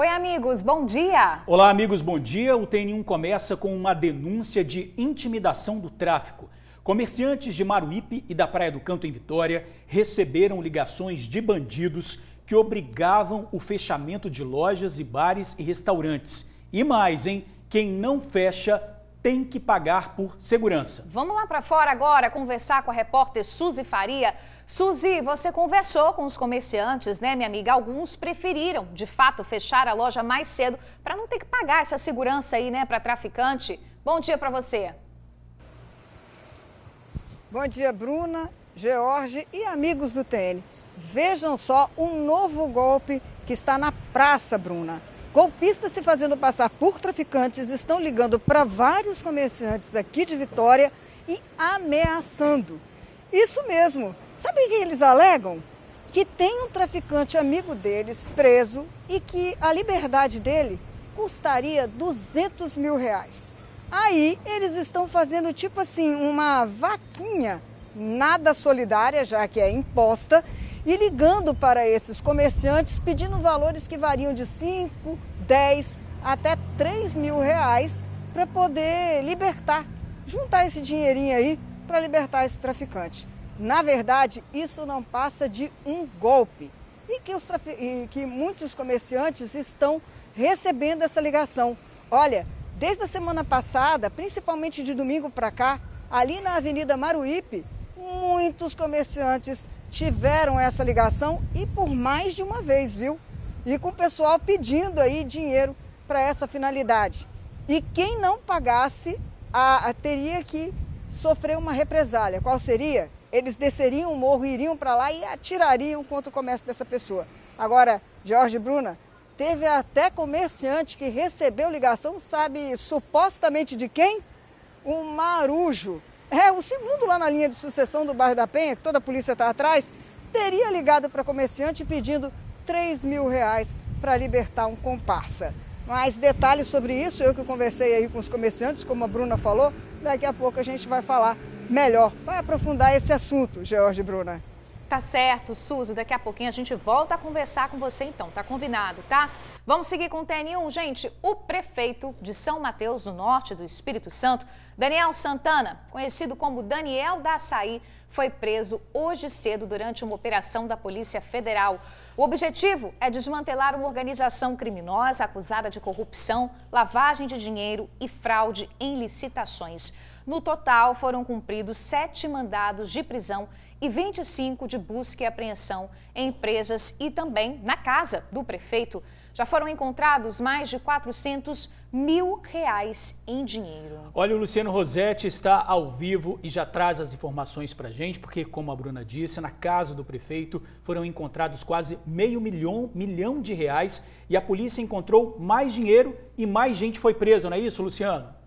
Oi, amigos, bom dia! Olá, amigos, bom dia. O TN1 começa com uma denúncia de intimidação do tráfico. Comerciantes de Maruípe e da Praia do Canto, em Vitória, receberam ligações de bandidos que obrigavam o fechamento de lojas e bares e restaurantes. E mais, hein? Quem não fecha tem que pagar por segurança. Vamos lá para fora agora conversar com a repórter Suzy Faria. Suzy, você conversou com os comerciantes, né, minha amiga? Alguns preferiram, de fato, fechar a loja mais cedo para não ter que pagar essa segurança aí, né, para traficante. Bom dia para você. Bom dia, Bruna, George e amigos do TN. Vejam só um novo golpe que está na praça, Bruna. Golpistas se fazendo passar por traficantes estão ligando para vários comerciantes aqui de Vitória e ameaçando. Isso mesmo. Sabe o que eles alegam? Que tem um traficante amigo deles preso e que a liberdade dele custaria 200 mil reais. Aí eles estão fazendo tipo assim uma vaquinha, nada solidária, já que é imposta, e ligando para esses comerciantes pedindo valores que variam de 5, 10 até 3 mil reais para poder libertar, juntar esse dinheirinho aí para libertar esse traficante. Na verdade, isso não passa de um golpe e que, e que muitos comerciantes estão recebendo essa ligação. Olha, desde a semana passada, principalmente de domingo para cá, ali na Avenida Maruípe, muitos comerciantes tiveram essa ligação e por mais de uma vez, viu? E com o pessoal pedindo aí dinheiro para essa finalidade. E quem não pagasse a, a, teria que sofrer uma represália. Qual seria? Eles desceriam o morro, iriam para lá e atirariam contra o comércio dessa pessoa. Agora, Jorge Bruna, teve até comerciante que recebeu ligação, sabe supostamente de quem? Um marujo é, o segundo lá na linha de sucessão do bairro da Penha, que toda a polícia está atrás, teria ligado para comerciante pedindo 3 mil reais para libertar um comparsa. Mais detalhes sobre isso, eu que conversei aí com os comerciantes, como a Bruna falou, daqui a pouco a gente vai falar melhor, vai aprofundar esse assunto, George Bruna. Tá certo, Suzy. Daqui a pouquinho a gente volta a conversar com você então, tá combinado, tá? Vamos seguir com o TN1. Gente, o prefeito de São Mateus, no norte do Espírito Santo, Daniel Santana, conhecido como Daniel da Açaí, foi preso hoje cedo durante uma operação da Polícia Federal. O objetivo é desmantelar uma organização criminosa acusada de corrupção, lavagem de dinheiro e fraude em licitações. No total, foram cumpridos sete mandados de prisão e 25 de busca e apreensão em empresas e também na casa do prefeito. Já foram encontrados mais de 400 mil reais em dinheiro. Olha, o Luciano Rosetti está ao vivo e já traz as informações para a gente, porque, como a Bruna disse, na casa do prefeito foram encontrados quase meio milhão, milhão de reais e a polícia encontrou mais dinheiro e mais gente foi presa, não é isso, Luciano?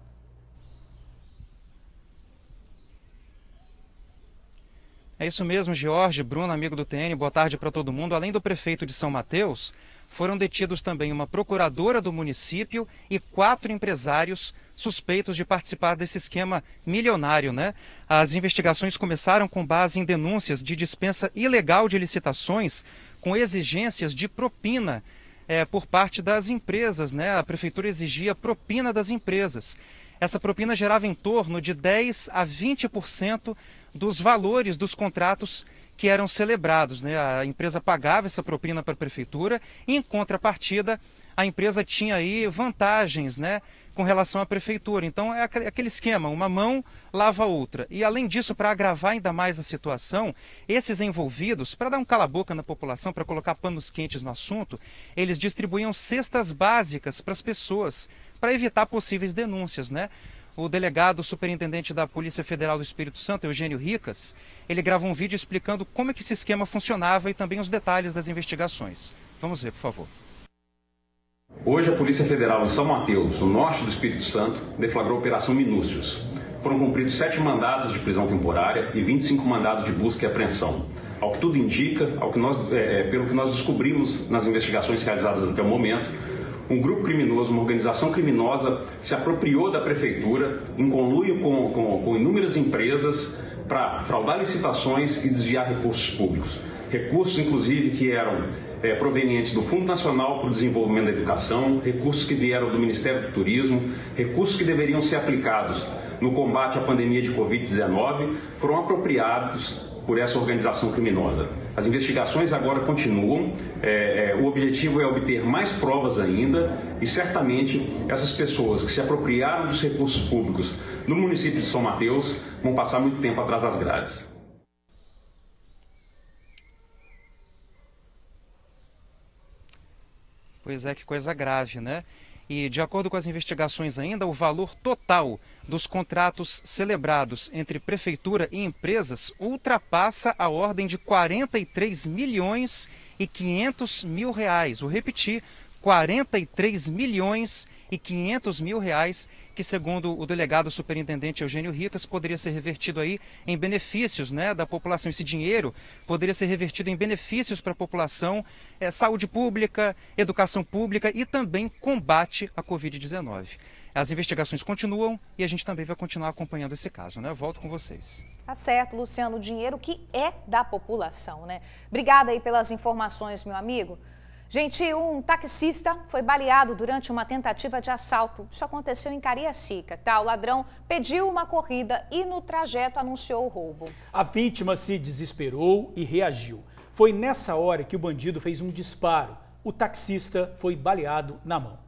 É isso mesmo, Jorge, Bruno, amigo do TN, boa tarde para todo mundo. Além do prefeito de São Mateus, foram detidos também uma procuradora do município e quatro empresários suspeitos de participar desse esquema milionário, né? As investigações começaram com base em denúncias de dispensa ilegal de licitações com exigências de propina é, por parte das empresas, né? A prefeitura exigia propina das empresas. Essa propina gerava em torno de 10 a 20% dos valores dos contratos que eram celebrados. Né? A empresa pagava essa propina para a prefeitura e, em contrapartida, a empresa tinha aí vantagens né, com relação à prefeitura. Então é aquele esquema, uma mão lava a outra. E além disso, para agravar ainda mais a situação, esses envolvidos, para dar um cala-boca na população, para colocar panos quentes no assunto, eles distribuíam cestas básicas para as pessoas, para evitar possíveis denúncias, né? O delegado superintendente da Polícia Federal do Espírito Santo, Eugênio Ricas, ele gravou um vídeo explicando como é que esse esquema funcionava e também os detalhes das investigações. Vamos ver, por favor. Hoje a Polícia Federal em São Mateus, no norte do Espírito Santo, deflagrou a Operação Minúcios. Foram cumpridos sete mandados de prisão temporária e 25 mandados de busca e apreensão. Ao que tudo indica, ao que nós, é, é pelo que nós descobrimos nas investigações realizadas até o momento, um grupo criminoso, uma organização criminosa se apropriou da prefeitura em conluio com, com, com inúmeras empresas para fraudar licitações e desviar recursos públicos. recursos inclusive que eram é, provenientes do Fundo Nacional para o Desenvolvimento da Educação, recursos que vieram do Ministério do Turismo, recursos que deveriam ser aplicados no combate à pandemia de Covid-19, foram apropriados por essa organização criminosa. As investigações agora continuam, é, é, o objetivo é obter mais provas ainda e certamente essas pessoas que se apropriaram dos recursos públicos no município de São Mateus vão passar muito tempo atrás das grades. Pois é, que coisa grave, né? E, de acordo com as investigações ainda, o valor total dos contratos celebrados entre prefeitura e empresas ultrapassa a ordem de 43 milhões e 500 mil reais. Vou repetir, 43 milhões e 500 mil reais, que segundo o delegado superintendente Eugênio Ricas, poderia ser revertido aí em benefícios né, da população. Esse dinheiro poderia ser revertido em benefícios para a população, é, saúde pública, educação pública e também combate à Covid-19. As investigações continuam e a gente também vai continuar acompanhando esse caso, né? volto com vocês. Tá certo, Luciano, o dinheiro que é da população, né? Obrigada aí pelas informações, meu amigo. Gente, um taxista foi baleado durante uma tentativa de assalto. Isso aconteceu em Cariacica, tá? O ladrão pediu uma corrida e no trajeto anunciou o roubo. A vítima se desesperou e reagiu. Foi nessa hora que o bandido fez um disparo. O taxista foi baleado na mão.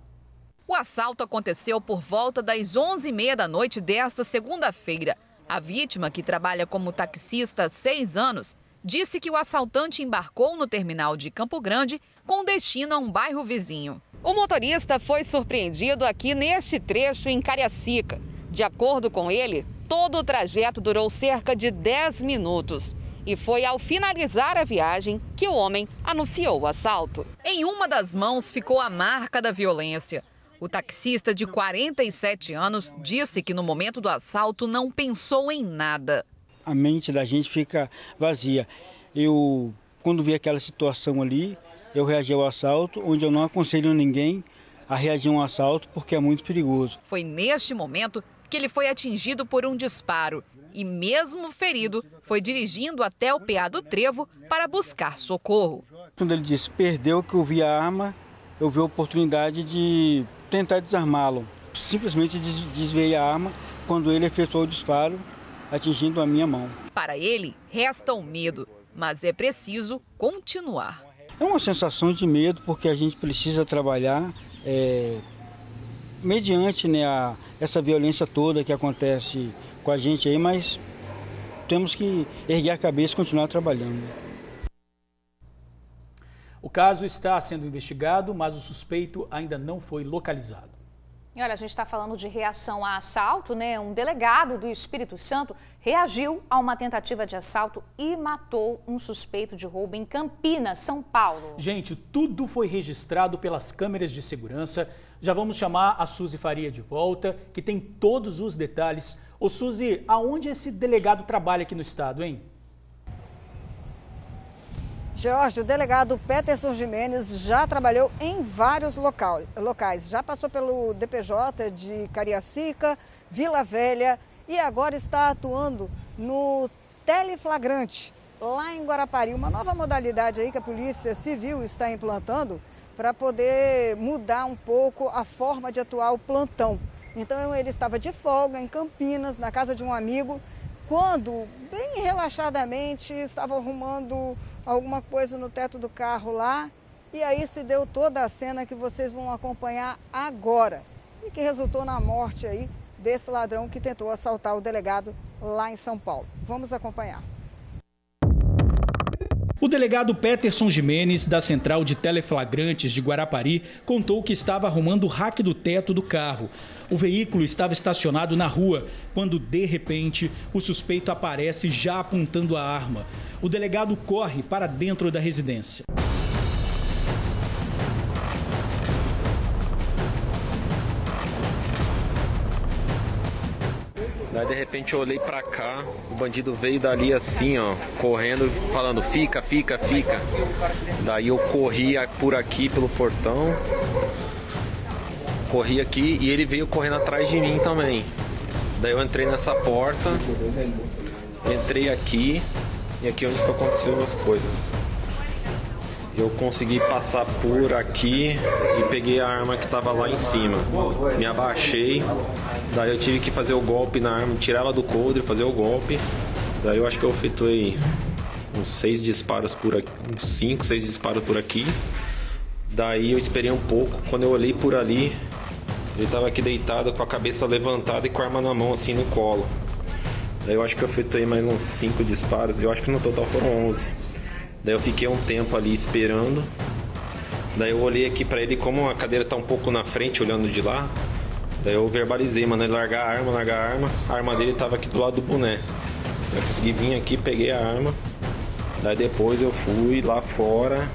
O assalto aconteceu por volta das 11h30 da noite desta segunda-feira. A vítima, que trabalha como taxista há seis anos, disse que o assaltante embarcou no terminal de Campo Grande com destino a um bairro vizinho. O motorista foi surpreendido aqui neste trecho em Cariacica. De acordo com ele, todo o trajeto durou cerca de 10 minutos. E foi ao finalizar a viagem que o homem anunciou o assalto. Em uma das mãos ficou a marca da violência. O taxista de 47 anos disse que no momento do assalto não pensou em nada. A mente da gente fica vazia. Eu, quando vi aquela situação ali, eu reagi ao assalto, onde eu não aconselho ninguém a reagir a um assalto porque é muito perigoso. Foi neste momento que ele foi atingido por um disparo e, mesmo ferido, foi dirigindo até o PA do Trevo para buscar socorro. Quando ele disse perdeu que eu vi a arma, eu vi a oportunidade de tentar desarmá-lo. Simplesmente desviei a arma quando ele efetuou o disparo, atingindo a minha mão. Para ele, resta o medo, mas é preciso continuar. É uma sensação de medo porque a gente precisa trabalhar é, mediante né, a, essa violência toda que acontece com a gente aí, mas temos que erguer a cabeça e continuar trabalhando. O caso está sendo investigado, mas o suspeito ainda não foi localizado. E olha, a gente está falando de reação a assalto, né? Um delegado do Espírito Santo reagiu a uma tentativa de assalto e matou um suspeito de roubo em Campinas, São Paulo. Gente, tudo foi registrado pelas câmeras de segurança. Já vamos chamar a Suzy Faria de volta, que tem todos os detalhes. Ô Suzy, aonde esse delegado trabalha aqui no estado, hein? Jorge, o delegado Peterson Jimenez já trabalhou em vários locais. Já passou pelo DPJ de Cariacica, Vila Velha e agora está atuando no teleflagrante lá em Guarapari. Uma nova modalidade aí que a Polícia Civil está implantando para poder mudar um pouco a forma de atuar o plantão. Então ele estava de folga em Campinas, na casa de um amigo, quando, bem relaxadamente, estava arrumando alguma coisa no teto do carro lá. E aí se deu toda a cena que vocês vão acompanhar agora. E que resultou na morte aí desse ladrão que tentou assaltar o delegado lá em São Paulo. Vamos acompanhar. O delegado Peterson Jimenez, da Central de Teleflagrantes de Guarapari, contou que estava arrumando o rack do teto do carro. O veículo estava estacionado na rua, quando de repente o suspeito aparece já apontando a arma. O delegado corre para dentro da residência. Daí de repente eu olhei pra cá, o bandido veio dali assim, ó, correndo, falando fica, fica, fica. Daí eu corri por aqui pelo portão, corri aqui e ele veio correndo atrás de mim também. Daí eu entrei nessa porta, entrei aqui e aqui é onde foi acontecendo as coisas. eu consegui passar por aqui e peguei a arma que estava lá em cima. Me abaixei, daí eu tive que fazer o golpe na arma, tirar ela do coldre, fazer o golpe. Daí eu acho que eu efetuei uns seis disparos por aqui, uns cinco, seis disparos por aqui. Daí eu esperei um pouco, quando eu olhei por ali, ele estava aqui deitado com a cabeça levantada e com a arma na mão assim no colo. Daí eu acho que eu efetuei mais uns cinco disparos, eu acho que no total foram 11. Daí eu fiquei um tempo ali esperando. Daí eu olhei aqui para ele, como a cadeira tá um pouco na frente, olhando de lá. Daí eu verbalizei, mandei ele largar a arma, largar a arma. A arma dele tava aqui do lado do boné. Eu consegui vir aqui, peguei a arma. Daí depois eu fui lá fora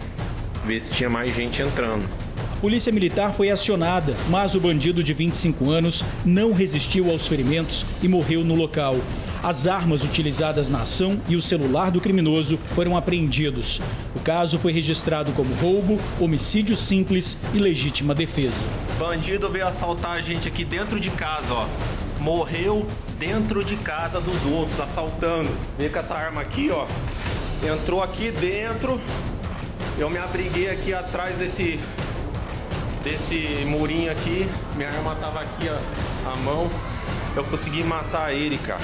ver se tinha mais gente entrando. A Polícia Militar foi acionada, mas o bandido de 25 anos não resistiu aos ferimentos e morreu no local. As armas utilizadas na ação e o celular do criminoso foram apreendidos. O caso foi registrado como roubo, homicídio simples e legítima defesa. Bandido veio assaltar a gente aqui dentro de casa, ó. Morreu dentro de casa dos outros, assaltando. Veio com essa arma aqui, ó. Entrou aqui dentro. Eu me abriguei aqui atrás desse desse murinho aqui. Minha arma tava aqui, ó, a mão. Eu consegui matar ele, cara.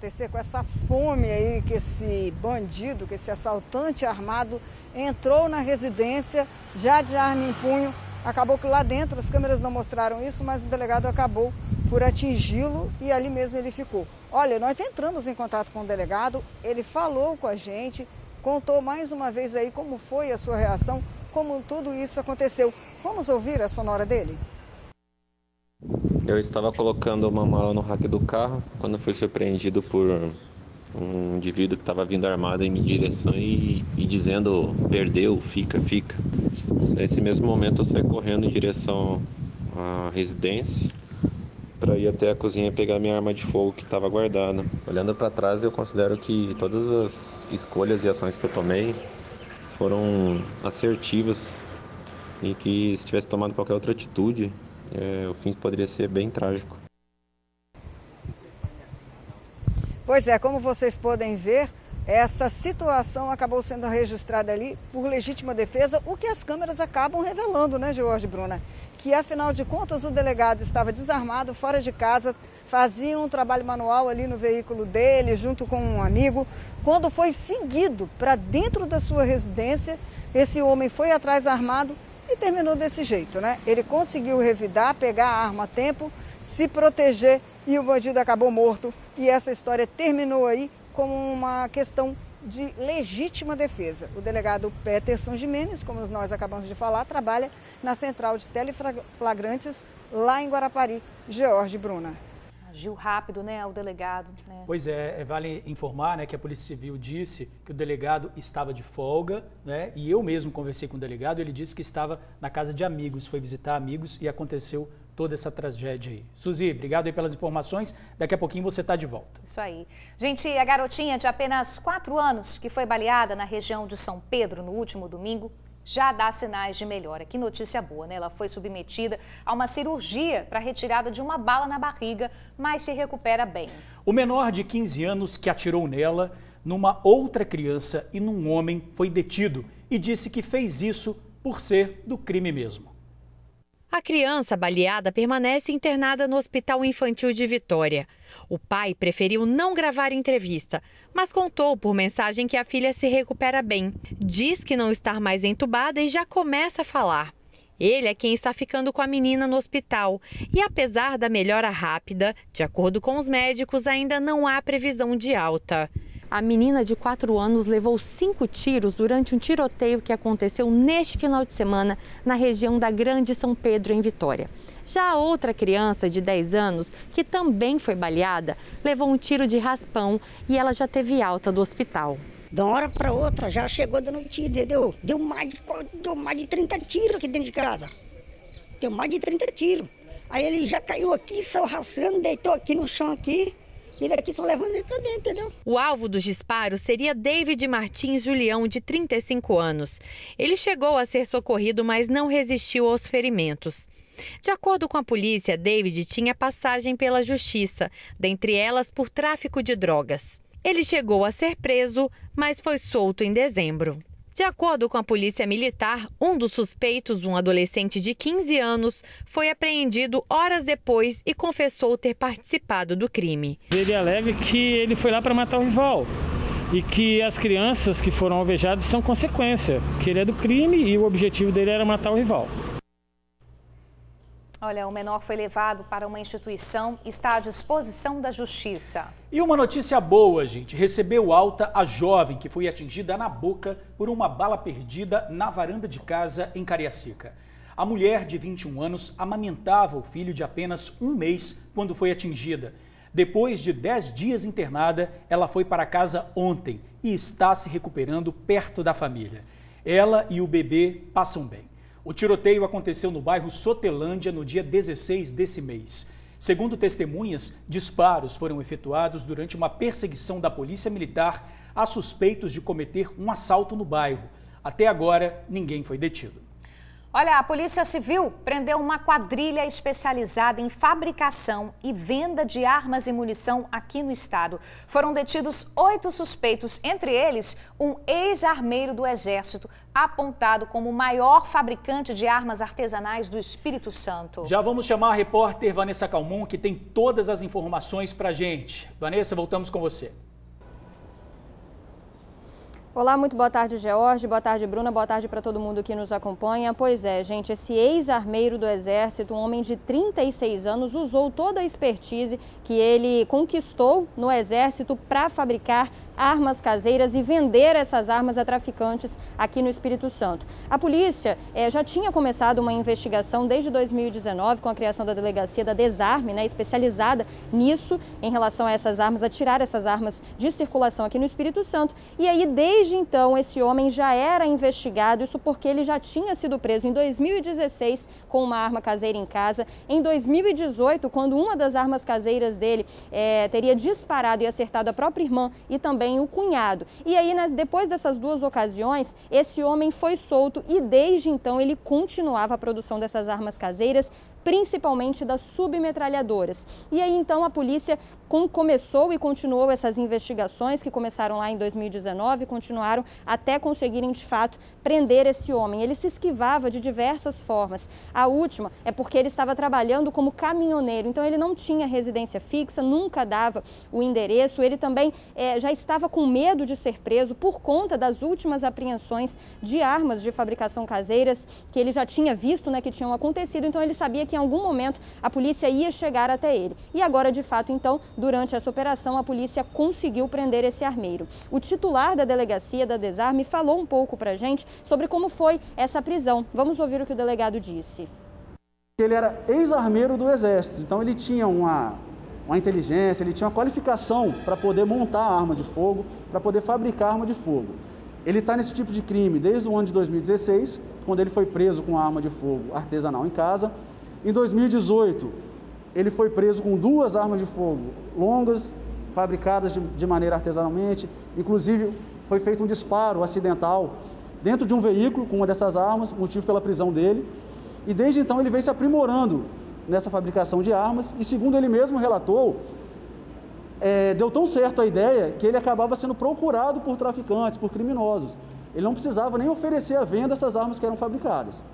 Acontecer com essa fome aí que esse bandido, que esse assaltante armado entrou na residência já de arma em punho. Acabou que lá dentro as câmeras não mostraram isso, mas o delegado acabou por atingi-lo e ali mesmo ele ficou. Olha, nós entramos em contato com o delegado, ele falou com a gente, contou mais uma vez aí como foi a sua reação, como tudo isso aconteceu. Vamos ouvir a sonora dele? Eu estava colocando uma mala no rack do carro quando fui surpreendido por um indivíduo que estava vindo armado em minha direção e, e, dizendo perdeu, fica, fica. Nesse mesmo momento eu saí correndo em direção à residência para ir até a cozinha pegar minha arma de fogo que estava guardada. Olhando para trás, eu considero que todas as escolhas e ações que eu tomei foram assertivas e que se tivesse tomado qualquer outra atitude, é, o fim poderia ser bem trágico. Pois é, como vocês podem ver, essa situação acabou sendo registrada ali por legítima defesa, o que as câmeras acabam revelando, né, George Bruna? Que afinal de contas o delegado estava desarmado, fora de casa, fazia um trabalho manual ali no veículo dele, junto com um amigo. Quando foi seguido para dentro da sua residência, esse homem foi atrás armado e terminou desse jeito, né? Ele conseguiu revidar, pegar a arma a tempo, se proteger e o bandido acabou morto. E essa história terminou aí como uma questão de legítima defesa. O delegado Peterson Jimenez, como nós acabamos de falar, trabalha na central de teleflagrantes lá em Guarapari. George Bruna. Agiu rápido, né, o delegado. Né? Pois é, é, vale informar né, que a Polícia Civil disse que o delegado estava de folga, né, e eu mesmo conversei com o delegado, ele disse que estava na casa de amigos, foi visitar amigos e aconteceu toda essa tragédia aí. Suzy, obrigado aí pelas informações. Daqui a pouquinho você está de volta. Isso aí. Gente, a garotinha de apenas 4 anos que foi baleada na região de São Pedro no último domingo já dá sinais de melhora. Que notícia boa, né? Ela foi submetida a uma cirurgia para retirada de uma bala na barriga, mas se recupera bem. O menor de 15 anos que atirou nela, numa outra criança e num homem, foi detido e disse que fez isso por ser do crime mesmo. A criança baleada permanece internada no Hospital Infantil de Vitória. O pai preferiu não gravar entrevista, mas contou por mensagem que a filha se recupera bem. Diz que não está mais entubada e já começa a falar. Ele é quem está ficando com a menina no hospital. E apesar da melhora rápida, de acordo com os médicos, ainda não há previsão de alta. A menina de 4 anos levou cinco tiros durante um tiroteio que aconteceu neste final de semana na região da Grande São Pedro, em Vitória. Já a outra criança de 10 anos, que também foi baleada, levou um tiro de raspão e ela já teve alta do hospital. De uma hora para outra já chegou dando tiro, entendeu? Deu mais, de, deu mais de 30 tiros aqui dentro de casa. Deu mais de 30 tiros. Aí ele já caiu aqui, saiu deitou aqui no chão aqui. E daqui só levando ele para dentro, entendeu? O alvo dos disparos seria David Martins Julião, de 35 anos. Ele chegou a ser socorrido, mas não resistiu aos ferimentos. De acordo com a polícia, David tinha passagem pela justiça, dentre elas por tráfico de drogas. Ele chegou a ser preso, mas foi solto em dezembro. De acordo com a Polícia Militar, um dos suspeitos, um adolescente de 15 anos, foi apreendido horas depois e confessou ter participado do crime. Ele alega que ele foi lá para matar o rival e que as crianças que foram alvejadas são consequência, que ele é do crime e o objetivo dele era matar o rival. Olha, o menor foi levado para uma instituição e está à disposição da justiça. E uma notícia boa, gente. Recebeu alta a jovem que foi atingida na boca por uma bala perdida na varanda de casa em Cariacica. A mulher de 21 anos amamentava o filho de apenas um mês quando foi atingida. Depois de 10 dias internada, ela foi para casa ontem e está se recuperando perto da família. Ela e o bebê passam bem. O tiroteio aconteceu no bairro Sotelândia no dia 16 desse mês. Segundo testemunhas, disparos foram efetuados durante uma perseguição da Polícia Militar a suspeitos de cometer um assalto no bairro. Até agora, ninguém foi detido. Olha, a Polícia Civil prendeu uma quadrilha especializada em fabricação e venda de armas e munição aqui no estado. Foram detidos oito suspeitos, entre eles um ex-armeiro do Exército, apontado como o maior fabricante de armas artesanais do Espírito Santo. Já vamos chamar a repórter Vanessa Calmon, que tem todas as informações para gente. Vanessa, voltamos com você. Olá, muito boa tarde, George. Boa tarde, Bruna. Boa tarde para todo mundo que nos acompanha. Pois é, gente, esse ex-armeiro do Exército, um homem de 36 anos, usou toda a expertise que ele conquistou no Exército para fabricar armas caseiras e vender essas armas a traficantes aqui no Espírito Santo. A polícia é, já tinha começado uma investigação desde 2019 com a criação da delegacia da Desarme, né, especializada nisso, em relação a essas armas, a tirar essas armas de circulação aqui no Espírito Santo. E aí, desde então, esse homem já era investigado, isso porque ele já tinha sido preso em 2016 com uma arma caseira em casa. Em 2018, quando uma das armas caseiras dele é, teria disparado e acertado a própria irmã e também também o cunhado. E aí, depois dessas duas ocasiões, esse homem foi solto e desde então ele continuava a produção dessas armas caseiras, principalmente das submetralhadoras. E aí então a polícia começou e continuou essas investigações que começaram lá em 2019 e continuaram até conseguirem de fato prender esse homem. Ele se esquivava de diversas formas. A última é porque ele estava trabalhando como caminhoneiro, então ele não tinha residência fixa, nunca dava o endereço. Ele também é, já estava com medo de ser preso por conta das últimas apreensões de armas de fabricação caseiras que ele já tinha visto, né, que tinham acontecido. Então ele sabia que em algum momento a polícia ia chegar até ele. E agora, de fato, então, durante essa operação, a polícia conseguiu prender esse armeiro. O titular da delegacia da Desarme falou um pouco para a gente sobre como foi essa prisão. Vamos ouvir o que o delegado disse. Ele era ex-armeiro do Exército, então ele tinha uma, uma inteligência, ele tinha uma qualificação para poder montar arma de fogo, para poder fabricar arma de fogo. Ele está nesse tipo de crime desde o ano de 2016, quando ele foi preso com arma de fogo artesanal em casa, em 2018, ele foi preso com duas armas de fogo longas, fabricadas de, de maneira artesanalmente. Inclusive, foi feito um disparo acidental dentro de um veículo com uma dessas armas, motivo pela prisão dele. E desde então ele vem se aprimorando nessa fabricação de armas e, segundo ele mesmo relatou, é, deu tão certo a ideia que ele acabava sendo procurado por traficantes, por criminosos. Ele não precisava nem oferecer à venda essas armas que eram fabricadas.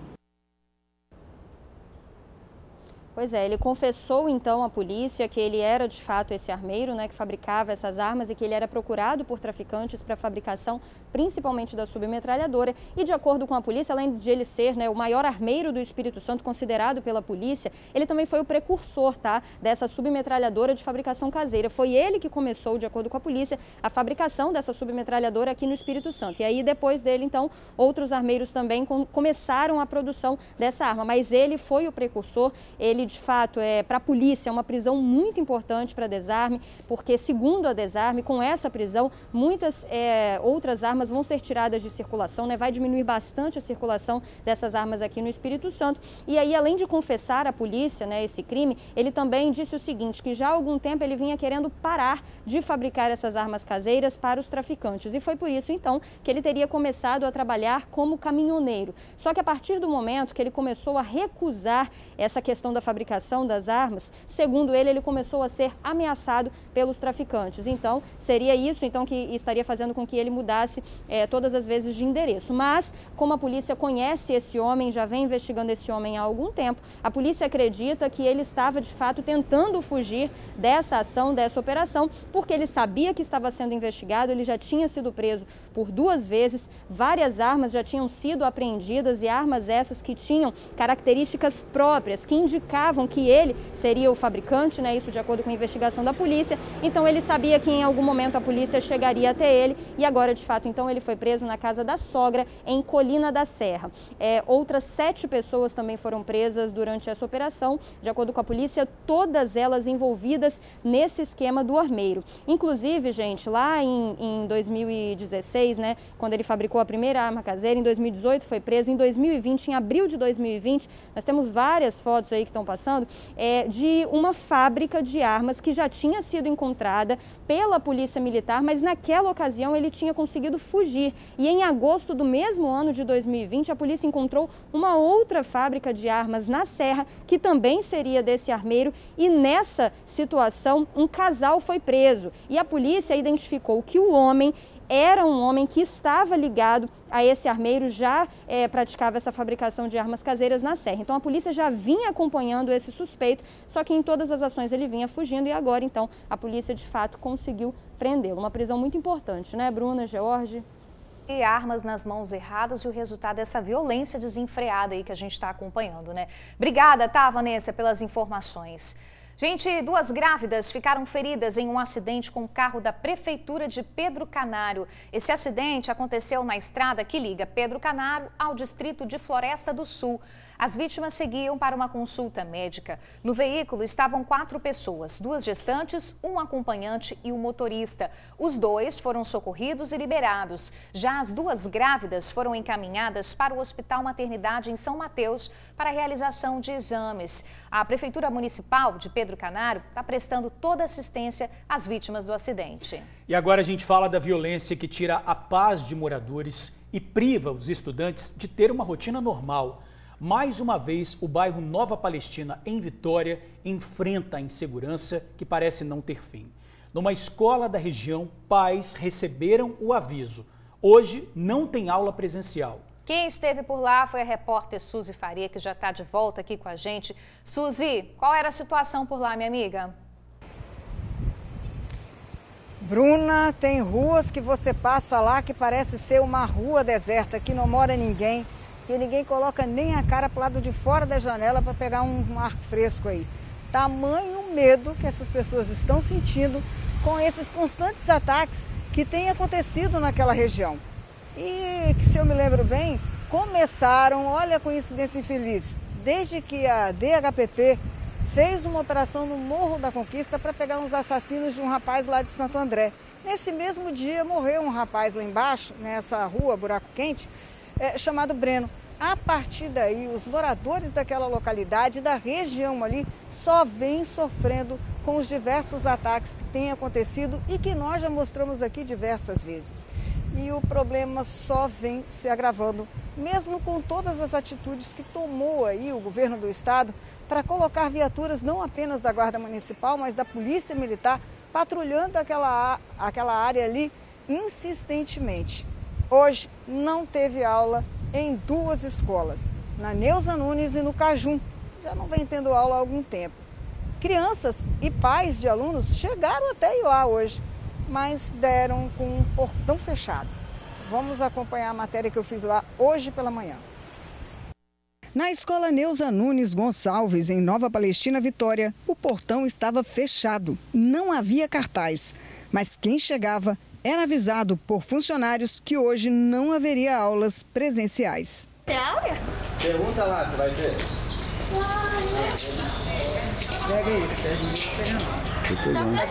Pois é, ele confessou então à polícia que ele era de fato esse armeiro, né, que fabricava essas armas e que ele era procurado por traficantes para fabricação, principalmente da submetralhadora. E de acordo com a polícia, além de ele ser né, o maior armeiro do Espírito Santo considerado pela polícia, ele também foi o precursor, tá, dessa submetralhadora de fabricação caseira. Foi ele que começou, de acordo com a polícia, a fabricação dessa submetralhadora aqui no Espírito Santo. E aí depois dele, então, outros armeiros também com, começaram a produção dessa arma, mas ele foi o precursor. Ele de fato, é, para a polícia, é uma prisão muito importante para desarme, porque, segundo a desarme, com essa prisão, muitas é, outras armas vão ser tiradas de circulação, né? vai diminuir bastante a circulação dessas armas aqui no Espírito Santo. E aí, além de confessar à polícia né, esse crime, ele também disse o seguinte, que já há algum tempo ele vinha querendo parar de fabricar essas armas caseiras para os traficantes. E foi por isso, então, que ele teria começado a trabalhar como caminhoneiro. Só que a partir do momento que ele começou a recusar essa questão da fabricação das armas, segundo ele, ele começou a ser ameaçado pelos traficantes. Então, seria isso então que estaria fazendo com que ele mudasse é, todas as vezes de endereço. Mas, como a polícia conhece esse homem, já vem investigando esse homem há algum tempo, a polícia acredita que ele estava de fato tentando fugir dessa ação, dessa operação, porque ele sabia que estava sendo investigado, ele já tinha sido preso por duas vezes, várias armas já tinham sido apreendidas e armas essas que tinham características próprias, que indicavam que ele seria o fabricante, né? Isso de acordo com a investigação da polícia. Então ele sabia que em algum momento a polícia chegaria até ele e agora, de fato, então ele foi preso na casa da sogra em Colina da Serra. É, outras sete pessoas também foram presas durante essa operação, de acordo com a polícia, todas elas envolvidas nesse esquema do armeiro. Inclusive, gente, lá em, em 2016, né, quando ele fabricou a primeira arma caseira, em 2018 foi preso, em 2020, em abril de 2020, nós temos várias fotos aí que estão passando, é, de uma fábrica de armas que já tinha sido encontrada pela Polícia Militar, mas naquela ocasião ele tinha conseguido fugir. E em agosto do mesmo ano de 2020, a polícia encontrou uma outra fábrica de armas na Serra, que também seria desse armeiro, e nessa situação um casal foi preso. E a polícia identificou que o homem era um homem que estava ligado a esse armeiro, já é, praticava essa fabricação de armas caseiras na Serra. Então a polícia já vinha acompanhando esse suspeito, só que em todas as ações ele vinha fugindo e agora então a polícia de fato conseguiu prendê-lo. Uma prisão muito importante, né, Bruna, George? E armas nas mãos erradas e o resultado dessa violência desenfreada aí que a gente está acompanhando, né? Obrigada, tá, Vanessa, pelas informações. Gente, duas grávidas ficaram feridas em um acidente com o carro da Prefeitura de Pedro Canário. Esse acidente aconteceu na estrada que liga Pedro Canário ao distrito de Floresta do Sul. As vítimas seguiam para uma consulta médica. No veículo estavam quatro pessoas, duas gestantes, um acompanhante e um motorista. Os dois foram socorridos e liberados. Já as duas grávidas foram encaminhadas para o Hospital Maternidade em São Mateus para a realização de exames. A Prefeitura Municipal de Pedro Canário está prestando toda assistência às vítimas do acidente. E agora a gente fala da violência que tira a paz de moradores e priva os estudantes de ter uma rotina normal. Mais uma vez, o bairro Nova Palestina, em Vitória, enfrenta a insegurança que parece não ter fim. Numa escola da região, pais receberam o aviso. Hoje não tem aula presencial. Quem esteve por lá foi a repórter Suzy Faria, que já está de volta aqui com a gente. Suzy, qual era a situação por lá, minha amiga? Bruna, tem ruas que você passa lá que parece ser uma rua deserta, que não mora ninguém e ninguém coloca nem a cara para o lado de fora da janela para pegar um ar fresco aí. Tamanho medo que essas pessoas estão sentindo com esses constantes ataques que têm acontecido naquela região. E que, se eu me lembro bem, começaram, olha a coincidência infeliz, desde que a DHPP fez uma operação no Morro da Conquista para pegar uns assassinos de um rapaz lá de Santo André. Nesse mesmo dia morreu um rapaz lá embaixo, nessa rua Buraco Quente, é, chamado Breno. A partir daí, os moradores daquela localidade, da região ali, só vêm sofrendo com os diversos ataques que têm acontecido e que nós já mostramos aqui diversas vezes. E o problema só vem se agravando, mesmo com todas as atitudes que tomou aí o governo do estado para colocar viaturas não apenas da Guarda Municipal, mas da Polícia Militar patrulhando aquela, aquela área ali insistentemente. Hoje não teve aula em duas escolas, na Neuza Nunes e no Cajum. Já não vem tendo aula há algum tempo. Crianças e pais de alunos chegaram até ir lá hoje, mas deram com um portão fechado. Vamos acompanhar a matéria que eu fiz lá hoje pela manhã. Na escola Neuza Nunes Gonçalves, em Nova Palestina, Vitória, o portão estava fechado. Não havia cartaz, mas quem chegava era avisado por funcionários que hoje não haveria aulas presenciais. Pergunta lá, você vai ver. Pega aí, Sérgio. Pega não.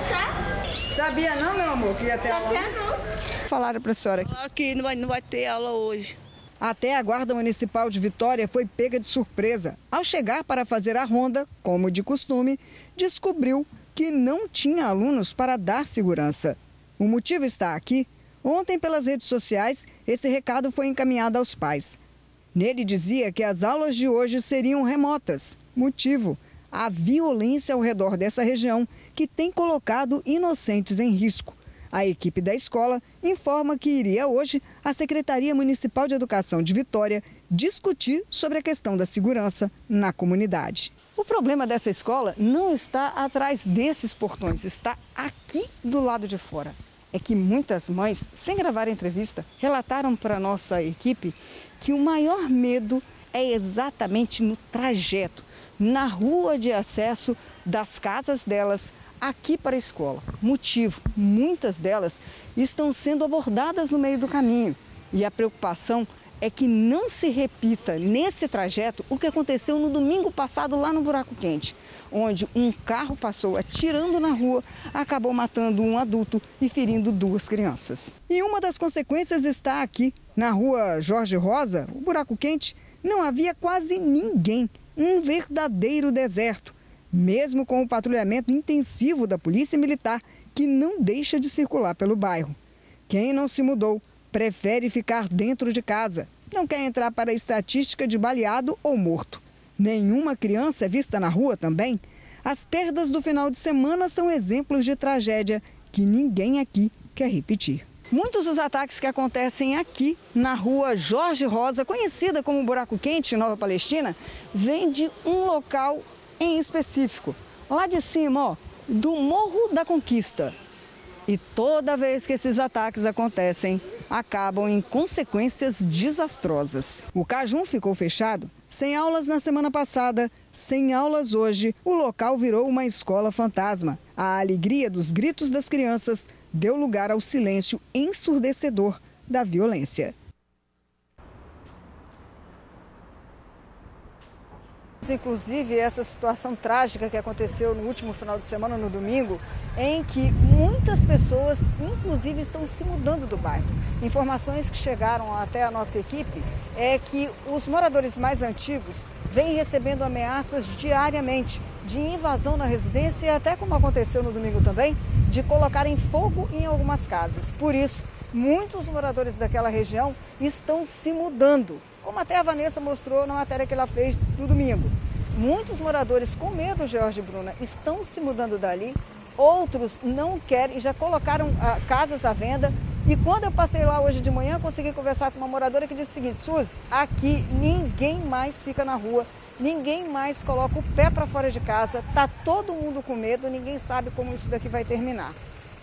Sabia não, meu amor, que ia ter aula? Sabia não. Falaram para a senhora aqui. Aqui não vai, não vai ter aula hoje. Até a Guarda Municipal de Vitória foi pega de surpresa. Ao chegar para fazer a ronda, como de costume, descobriu que não tinha alunos para dar segurança. O motivo está aqui. Ontem, pelas redes sociais, esse recado foi encaminhado aos pais. Nele dizia que as aulas de hoje seriam remotas. Motivo: a violência ao redor dessa região que tem colocado inocentes em risco. A equipe da escola informa que iria hoje à Secretaria Municipal de Educação de Vitória discutir sobre a questão da segurança na comunidade. O problema dessa escola não está atrás desses portões, está aqui do lado de fora. É que muitas mães, sem gravar entrevista, relataram para a nossa equipe que o maior medo é exatamente no trajeto, na rua de acesso das casas delas aqui para a escola. Motivo: muitas delas estão sendo abordadas no meio do caminho e a preocupação é que não se repita nesse trajeto o que aconteceu no domingo passado lá no Buraco Quente, onde um carro passou atirando na rua, acabou matando um adulto e ferindo duas crianças. E uma das consequências está aqui, na rua Jorge Rosa, o Buraco Quente, não havia quase ninguém, um verdadeiro deserto mesmo com o patrulhamento intensivo da Polícia Militar, que não deixa de circular pelo bairro. Quem não se mudou prefere ficar dentro de casa, não quer entrar para a estatística de baleado ou morto. Nenhuma criança é vista na rua também. As perdas do final de semana são exemplos de tragédia que ninguém aqui quer repetir. Muitos dos ataques que acontecem aqui na rua Jorge Rosa, conhecida como Buraco Quente, Nova Palestina, vêm de um local em específico, lá de cima, ó, do Morro da Conquista. E toda vez que esses ataques acontecem, acabam em consequências desastrosas. O Cajum ficou fechado, sem aulas na semana passada, sem aulas hoje, o local virou uma escola fantasma. A alegria dos gritos das crianças deu lugar ao silêncio ensurdecedor da violência. Inclusive essa situação trágica que aconteceu no último final de semana, no domingo, em que muitas pessoas, inclusive, estão se mudando do bairro. Informações que chegaram até a nossa equipe é que os moradores mais antigos vêm recebendo ameaças diariamente de invasão na residência e até como aconteceu no domingo também, de colocarem fogo em algumas casas. Por isso, muitos moradores daquela região estão se mudando como até a Vanessa mostrou na matéria que ela fez no domingo. Muitos moradores com medo, Jorge Bruna, estão se mudando dali, outros não querem já colocaram ah, casas à venda. E quando eu passei lá hoje de manhã, consegui conversar com uma moradora que disse o seguinte: Suzy, aqui ninguém mais fica na rua, ninguém mais coloca o pé para fora de casa, tá todo mundo com medo, ninguém sabe como isso daqui vai terminar.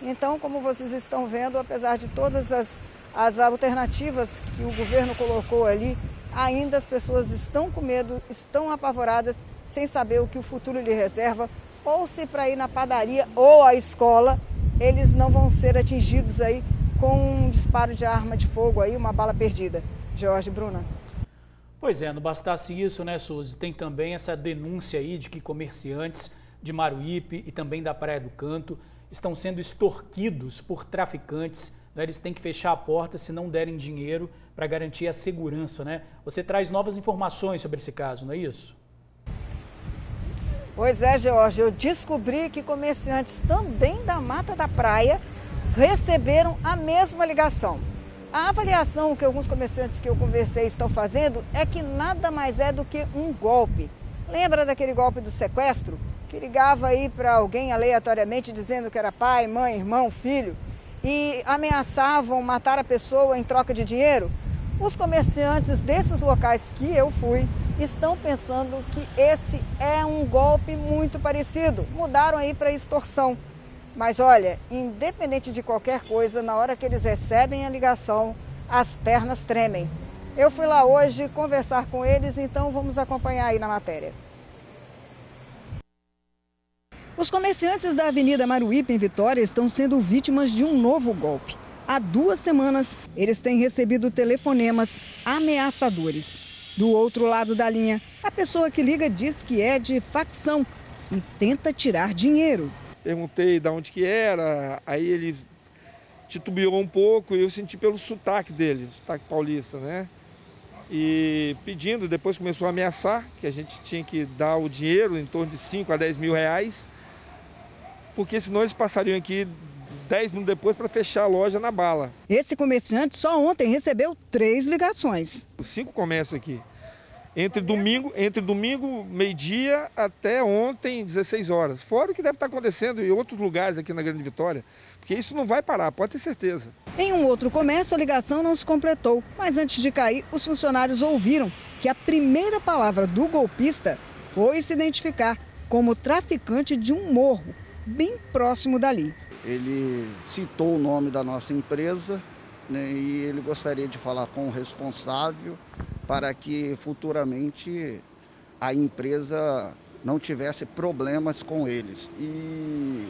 Então, como vocês estão vendo, apesar de todas as, as alternativas que o governo colocou ali ainda as pessoas estão com medo, estão apavoradas, sem saber o que o futuro lhe reserva, ou se para ir na padaria ou à escola, eles não vão ser atingidos aí com um disparo de arma de fogo aí, uma bala perdida. Jorge Bruna. Pois é, não bastasse isso, né, Suzy? Tem também essa denúncia aí de que comerciantes de Maruípe e também da Praia do Canto estão sendo extorquidos por traficantes. Né? Eles têm que fechar a porta se não derem dinheiro para garantir a segurança, né? Você traz novas informações sobre esse caso, não é isso? Pois é, George, eu descobri que comerciantes também da Mata da Praia receberam a mesma ligação. A avaliação que alguns comerciantes que eu conversei estão fazendo é que nada mais é do que um golpe. Lembra daquele golpe do sequestro? Que ligava aí para alguém aleatoriamente dizendo que era pai, mãe, irmão, filho e ameaçavam matar a pessoa em troca de dinheiro? Os comerciantes desses locais que eu fui estão pensando que esse é um golpe muito parecido. Mudaram aí para extorsão. Mas olha, independente de qualquer coisa, na hora que eles recebem a ligação, as pernas tremem. Eu fui lá hoje conversar com eles, então vamos acompanhar aí na matéria. Os comerciantes da Avenida Maruípe, em Vitória, estão sendo vítimas de um novo golpe. Há duas semanas, eles têm recebido telefonemas ameaçadores. Do outro lado da linha, a pessoa que liga diz que é de facção e tenta tirar dinheiro. Perguntei de onde que era, aí ele titubeou um pouco e eu senti pelo sotaque dele, sotaque paulista, né? E pedindo, depois começou a ameaçar que a gente tinha que dar o dinheiro, em torno de 5 a 10 mil reais, porque senão eles passariam aqui 10 minutos depois para fechar a loja na bala. Esse comerciante só ontem recebeu três ligações. Os cinco comércios aqui. Entre domingo, entre domingo, meio-dia, até ontem, 16 horas. Fora o que deve estar acontecendo em outros lugares aqui na Grande Vitória. Porque isso não vai parar, pode ter certeza. Em um outro comércio, a ligação não se completou. Mas antes de cair, os funcionários ouviram que a primeira palavra do golpista foi se identificar como traficante de um morro, bem próximo dali. Ele citou o nome da nossa empresa né, e ele gostaria de falar com o responsável para que futuramente a empresa não tivesse problemas com eles. E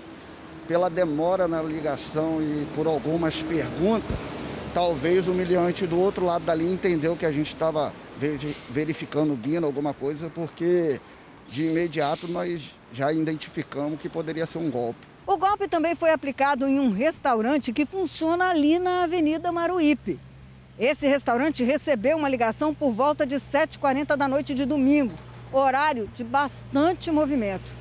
pela demora na ligação e por algumas perguntas, talvez o humilhante do outro lado dali entendeu que a gente estava verificando o BINA, alguma coisa, porque de imediato nós já identificamos que poderia ser um golpe. O golpe também foi aplicado em um restaurante que funciona ali na Avenida Maruípe. Esse restaurante recebeu uma ligação por volta de 7h40 da noite de domingo, horário de bastante movimento.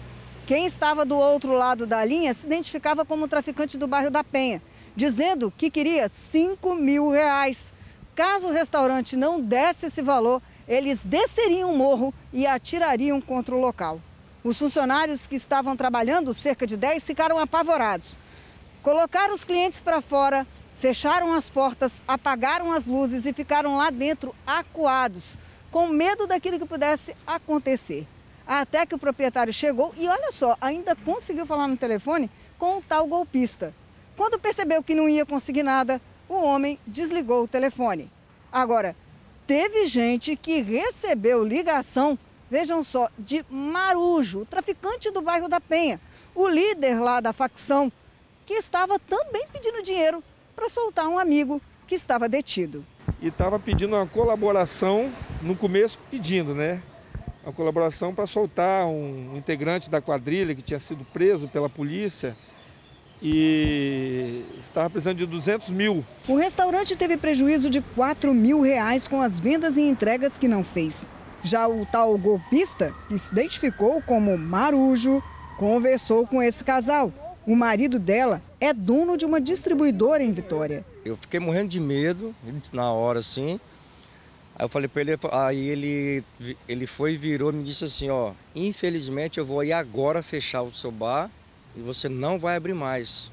Quem estava do outro lado da linha se identificava como traficante do bairro da Penha, dizendo que queria 5 mil reais. Caso o restaurante não desse esse valor, eles desceriam o morro e atirariam contra o local. Os funcionários que estavam trabalhando, cerca de 10, ficaram apavorados. Colocaram os clientes para fora, fecharam as portas, apagaram as luzes e ficaram lá dentro acuados, com medo daquilo que pudesse acontecer. Até que o proprietário chegou e, olha só, ainda conseguiu falar no telefone com o tal golpista. Quando percebeu que não ia conseguir nada, o homem desligou o telefone. Agora, teve gente que recebeu ligação vejam só, de Marujo, traficante do bairro da Penha, o líder lá da facção, que estava também pedindo dinheiro para soltar um amigo que estava detido. E estava pedindo uma colaboração, no começo pedindo, né? Uma colaboração para soltar um integrante da quadrilha que tinha sido preso pela polícia e estava precisando de 200 mil. O restaurante teve prejuízo de 4 mil reais com as vendas e entregas que não fez. Já o tal golpista, que se identificou como Marujo, conversou com esse casal. O marido dela é dono de uma distribuidora em Vitória. Eu fiquei morrendo de medo na hora assim. Aí eu falei para ele, aí ele, ele foi, virou e me disse assim, ó, infelizmente eu vou ir agora fechar o seu bar e você não vai abrir mais.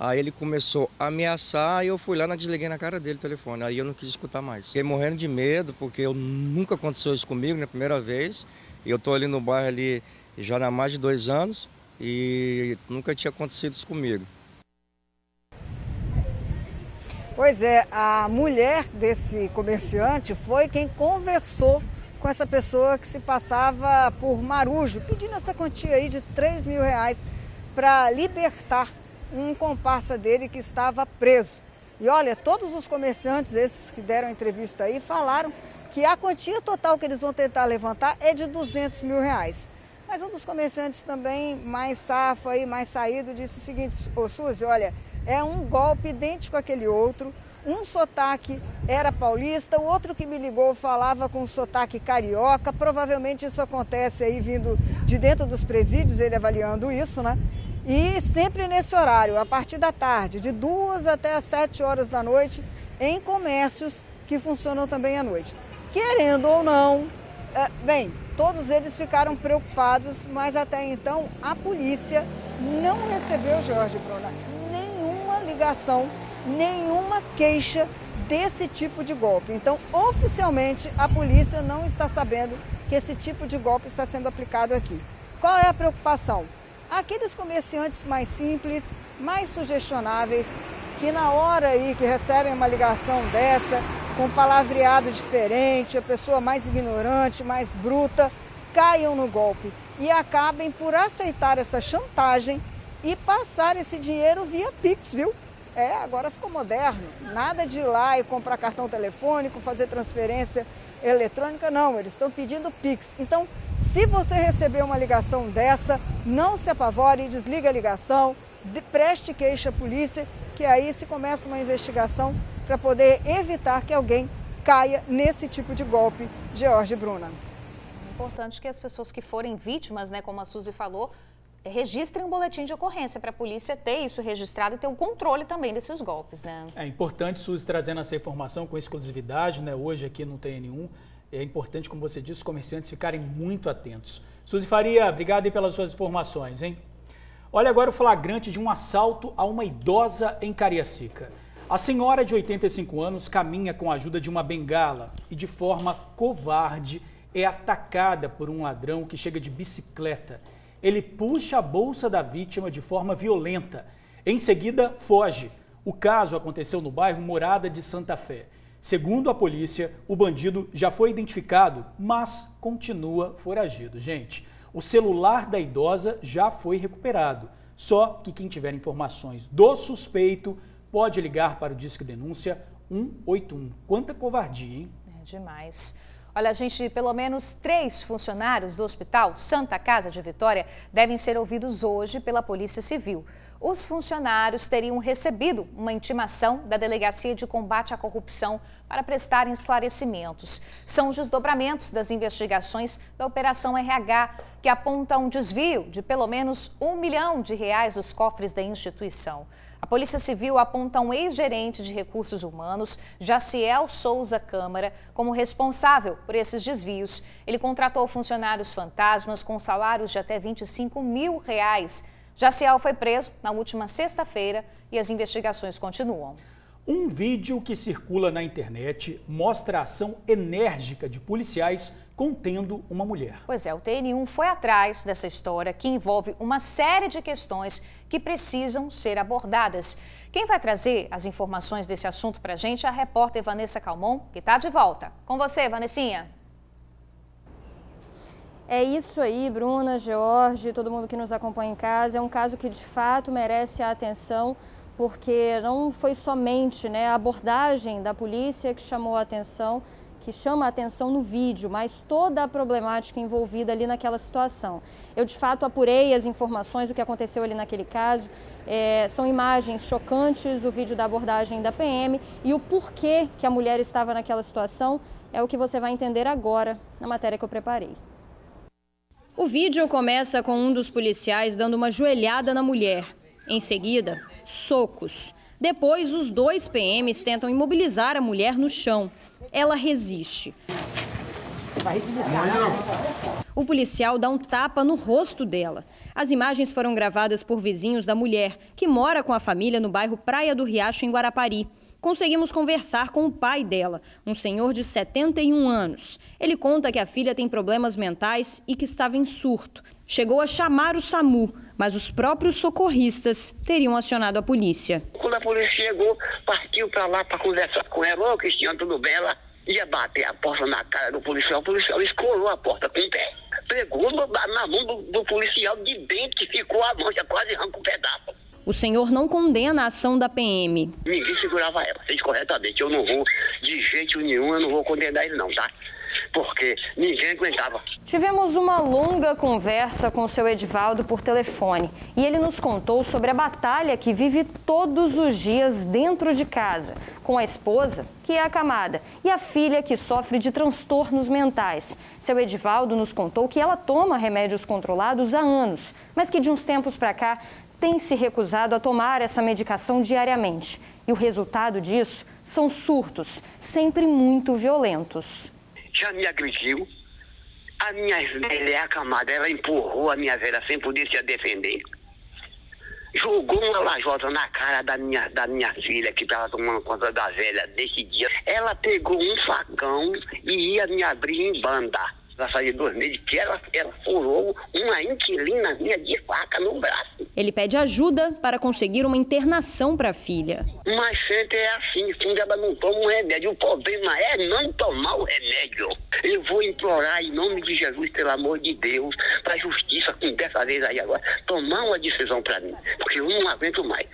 Aí ele começou a ameaçar e eu fui lá e desliguei na cara dele o telefone. Aí eu não quis escutar mais. Fiquei morrendo de medo, porque eu nunca aconteceu isso comigo, na né, primeira vez. E eu tô ali no bairro ali já há mais de dois anos e nunca tinha acontecido isso comigo. Pois é, a mulher desse comerciante foi quem conversou com essa pessoa que se passava por Marujo, pedindo essa quantia aí de 3 mil reais para libertar um comparsa dele que estava preso. E olha, todos os comerciantes, esses que deram entrevista aí, falaram que a quantia total que eles vão tentar levantar é de 200 mil reais. Mas um dos comerciantes também, mais safo aí, mais saído, disse o seguinte, ô Suzy, olha, é um golpe idêntico àquele outro, um sotaque era paulista, o outro que me ligou falava com sotaque carioca, provavelmente isso acontece aí vindo de dentro dos presídios, ele avaliando isso, né? E sempre nesse horário, a partir da tarde, de duas até as sete horas da noite, em comércios que funcionam também à noite. Querendo ou não, é, bem, todos eles ficaram preocupados, mas até então a polícia não recebeu, Jorge Bruna, nenhuma ligação, nenhuma queixa desse tipo de golpe. Então, oficialmente, a polícia não está sabendo que esse tipo de golpe está sendo aplicado aqui. Qual é a preocupação? Aqueles comerciantes mais simples, mais sugestionáveis, que na hora aí que recebem uma ligação dessa, com palavreado diferente, a pessoa mais ignorante, mais bruta, caiam no golpe e acabem por aceitar essa chantagem e passar esse dinheiro via Pix, viu? É, agora ficou moderno. Nada de ir lá e comprar cartão telefônico, fazer transferência eletrônica, não. Eles estão pedindo Pix. Então, se você receber uma ligação dessa, não se apavore, desliga a ligação, preste queixa à polícia, que aí se começa uma investigação para poder evitar que alguém caia nesse tipo de golpe, George Bruna. É importante que as pessoas que forem vítimas, né, como a Suzy falou, registrem um boletim de ocorrência para a polícia ter isso registrado e ter o um controle também desses golpes, né? É importante, Suzy, trazendo essa informação com exclusividade, né? Hoje aqui tem nenhum. É importante, como você disse, os comerciantes ficarem muito atentos. Suzy Faria, obrigado aí pelas suas informações, hein? Olha agora o flagrante de um assalto a uma idosa em Cariacica. A senhora de 85 anos caminha com a ajuda de uma bengala e, de forma covarde, é atacada por um ladrão que chega de bicicleta. Ele puxa a bolsa da vítima de forma violenta. Em seguida, foge. O caso aconteceu no bairro Morada de Santa Fé. Segundo a polícia, o bandido já foi identificado, mas continua foragido. Gente, o celular da idosa já foi recuperado. Só que quem tiver informações do suspeito pode ligar para o Disque Denúncia 181. Quanta covardia, hein? É demais. Olha, gente, pelo menos três funcionários do Hospital Santa Casa de Vitória devem ser ouvidos hoje pela Polícia Civil. Os funcionários teriam recebido uma intimação da Delegacia de Combate à Corrupção para prestarem esclarecimentos. São os desdobramentos das investigações da Operação RH, que aponta um desvio de pelo menos um milhão de reais dos cofres da instituição. A Polícia Civil aponta um ex-gerente de recursos humanos, Jaciel Souza Câmara, como responsável por esses desvios. Ele contratou funcionários fantasmas com salários de até 25 mil reais. Jaciel foi preso na última sexta-feira e as investigações continuam. Um vídeo que circula na internet mostra a ação enérgica de policiais contendo uma mulher. Pois é, o TN1 foi atrás dessa história que envolve uma série de questões que precisam ser abordadas. Quem vai trazer as informações desse assunto para a gente é a repórter Vanessa Calmon, que está de volta. Com você, Vanessinha. É isso aí, Bruna, George, todo mundo que nos acompanha em casa. É um caso que de fato merece a atenção, porque não foi somente né, a abordagem da polícia que chamou a atenção, que chama a atenção no vídeo, mas toda a problemática envolvida ali naquela situação. Eu, de fato, apurei as informações do que aconteceu ali naquele caso. É, são imagens chocantes, o vídeo da abordagem da PM e o porquê que a mulher estava naquela situação é o que você vai entender agora na matéria que eu preparei. O vídeo começa com um dos policiais dando uma joelhada na mulher. Em seguida, socos. Depois, os dois PMs tentam imobilizar a mulher no chão ela resiste. O policial dá um tapa no rosto dela. As imagens foram gravadas por vizinhos da mulher, que mora com a família no bairro Praia do Riacho, em Guarapari. Conseguimos conversar com o pai dela, um senhor de 71 anos. Ele conta que a filha tem problemas mentais e que estava em surto. Chegou a chamar o SAMU, mas os próprios socorristas teriam acionado a polícia. Quando a polícia chegou, partiu para lá para conversar com ela. Ô, Cristiano, tudo bem? Ela ia bater a porta na cara do policial. O policial escorou a porta com o pé. Pegou na mão do, do, policial de dentro, que ficou a mancha, quase arranca um pedaço. O senhor não condena a ação da PM. Ninguém segurava ela, fez corretamente. Eu não vou, de jeito nenhum, eu não vou condenar ele não, tá? Porque ninguém aguentava. Tivemos uma longa conversa com o seu Edivaldo por telefone e ele nos contou sobre a batalha que vive todos os dias dentro de casa, com a esposa, que é acamada, e a filha que sofre de transtornos mentais. Seu Edivaldo nos contou que ela toma remédios controlados há anos, mas que de uns tempos para cá tem se recusado a tomar essa medicação diariamente. E o resultado disso são surtos, sempre muito violentos já me agrediu. A minha velha é acamada, ela empurrou a minha velha sem poder se defender. Jogou uma lajota na cara da minha, da minha filha, que estava tomando conta da velha desse dia. Ela pegou um facão e ia me abrir em banda ela fazia dois meses que ela, ela furou uma inquilina minha de faca no braço. Ele pede ajuda para conseguir uma internação para a filha. Mas sempre é assim, quando ela não toma um remédio, o problema é não tomar o remédio. Eu vou implorar em nome de Jesus, pelo amor de Deus, para a justiça, com dessa vez aí agora, tomar uma decisão para mim, porque eu não aguento mais.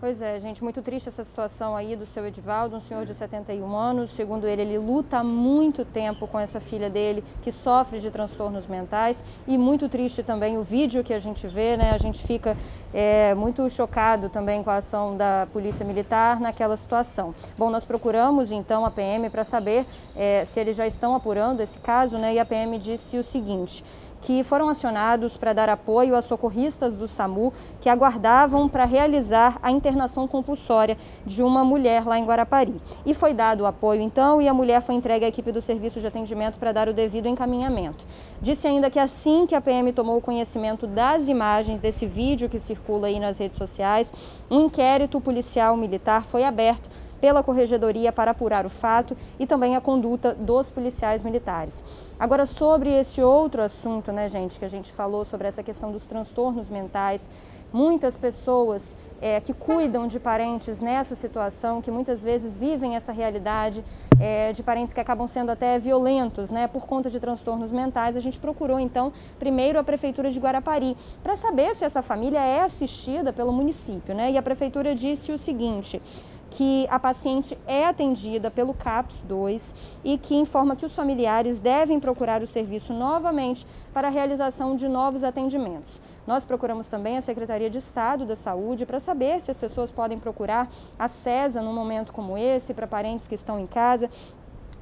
Pois é, gente, muito triste essa situação aí do seu Edivaldo, um senhor de 71 anos. Segundo ele, ele luta há muito tempo com essa filha dele que sofre de transtornos mentais. E muito triste também o vídeo que a gente vê, né? A gente fica é, muito chocado também com a ação da Polícia Militar naquela situação. Bom, nós procuramos então a PM para saber é, se eles já estão apurando esse caso, né? E a PM disse o seguinte que foram acionados para dar apoio a socorristas do SAMU que aguardavam para realizar a internação compulsória de uma mulher lá em Guarapari. E foi dado o apoio então e a mulher foi entregue à equipe do serviço de atendimento para dar o devido encaminhamento. Disse ainda que assim que a PM tomou conhecimento das imagens desse vídeo que circula aí nas redes sociais, um inquérito policial militar foi aberto pela Corregedoria para apurar o fato e também a conduta dos policiais militares. Agora, sobre esse outro assunto, né, gente, que a gente falou sobre essa questão dos transtornos mentais, muitas pessoas é, que cuidam de parentes nessa situação, que muitas vezes vivem essa realidade é, de parentes que acabam sendo até violentos, né, por conta de transtornos mentais, a gente procurou então primeiro a prefeitura de Guarapari para saber se essa família é assistida pelo município, né? E a prefeitura disse o seguinte: que a paciente é atendida pelo CAPS 2 e que informa que os familiares devem procurar o serviço novamente para a realização de novos atendimentos. Nós procuramos também a Secretaria de Estado da Saúde para saber se as pessoas podem procurar a CESA num momento como esse, para parentes que estão em casa.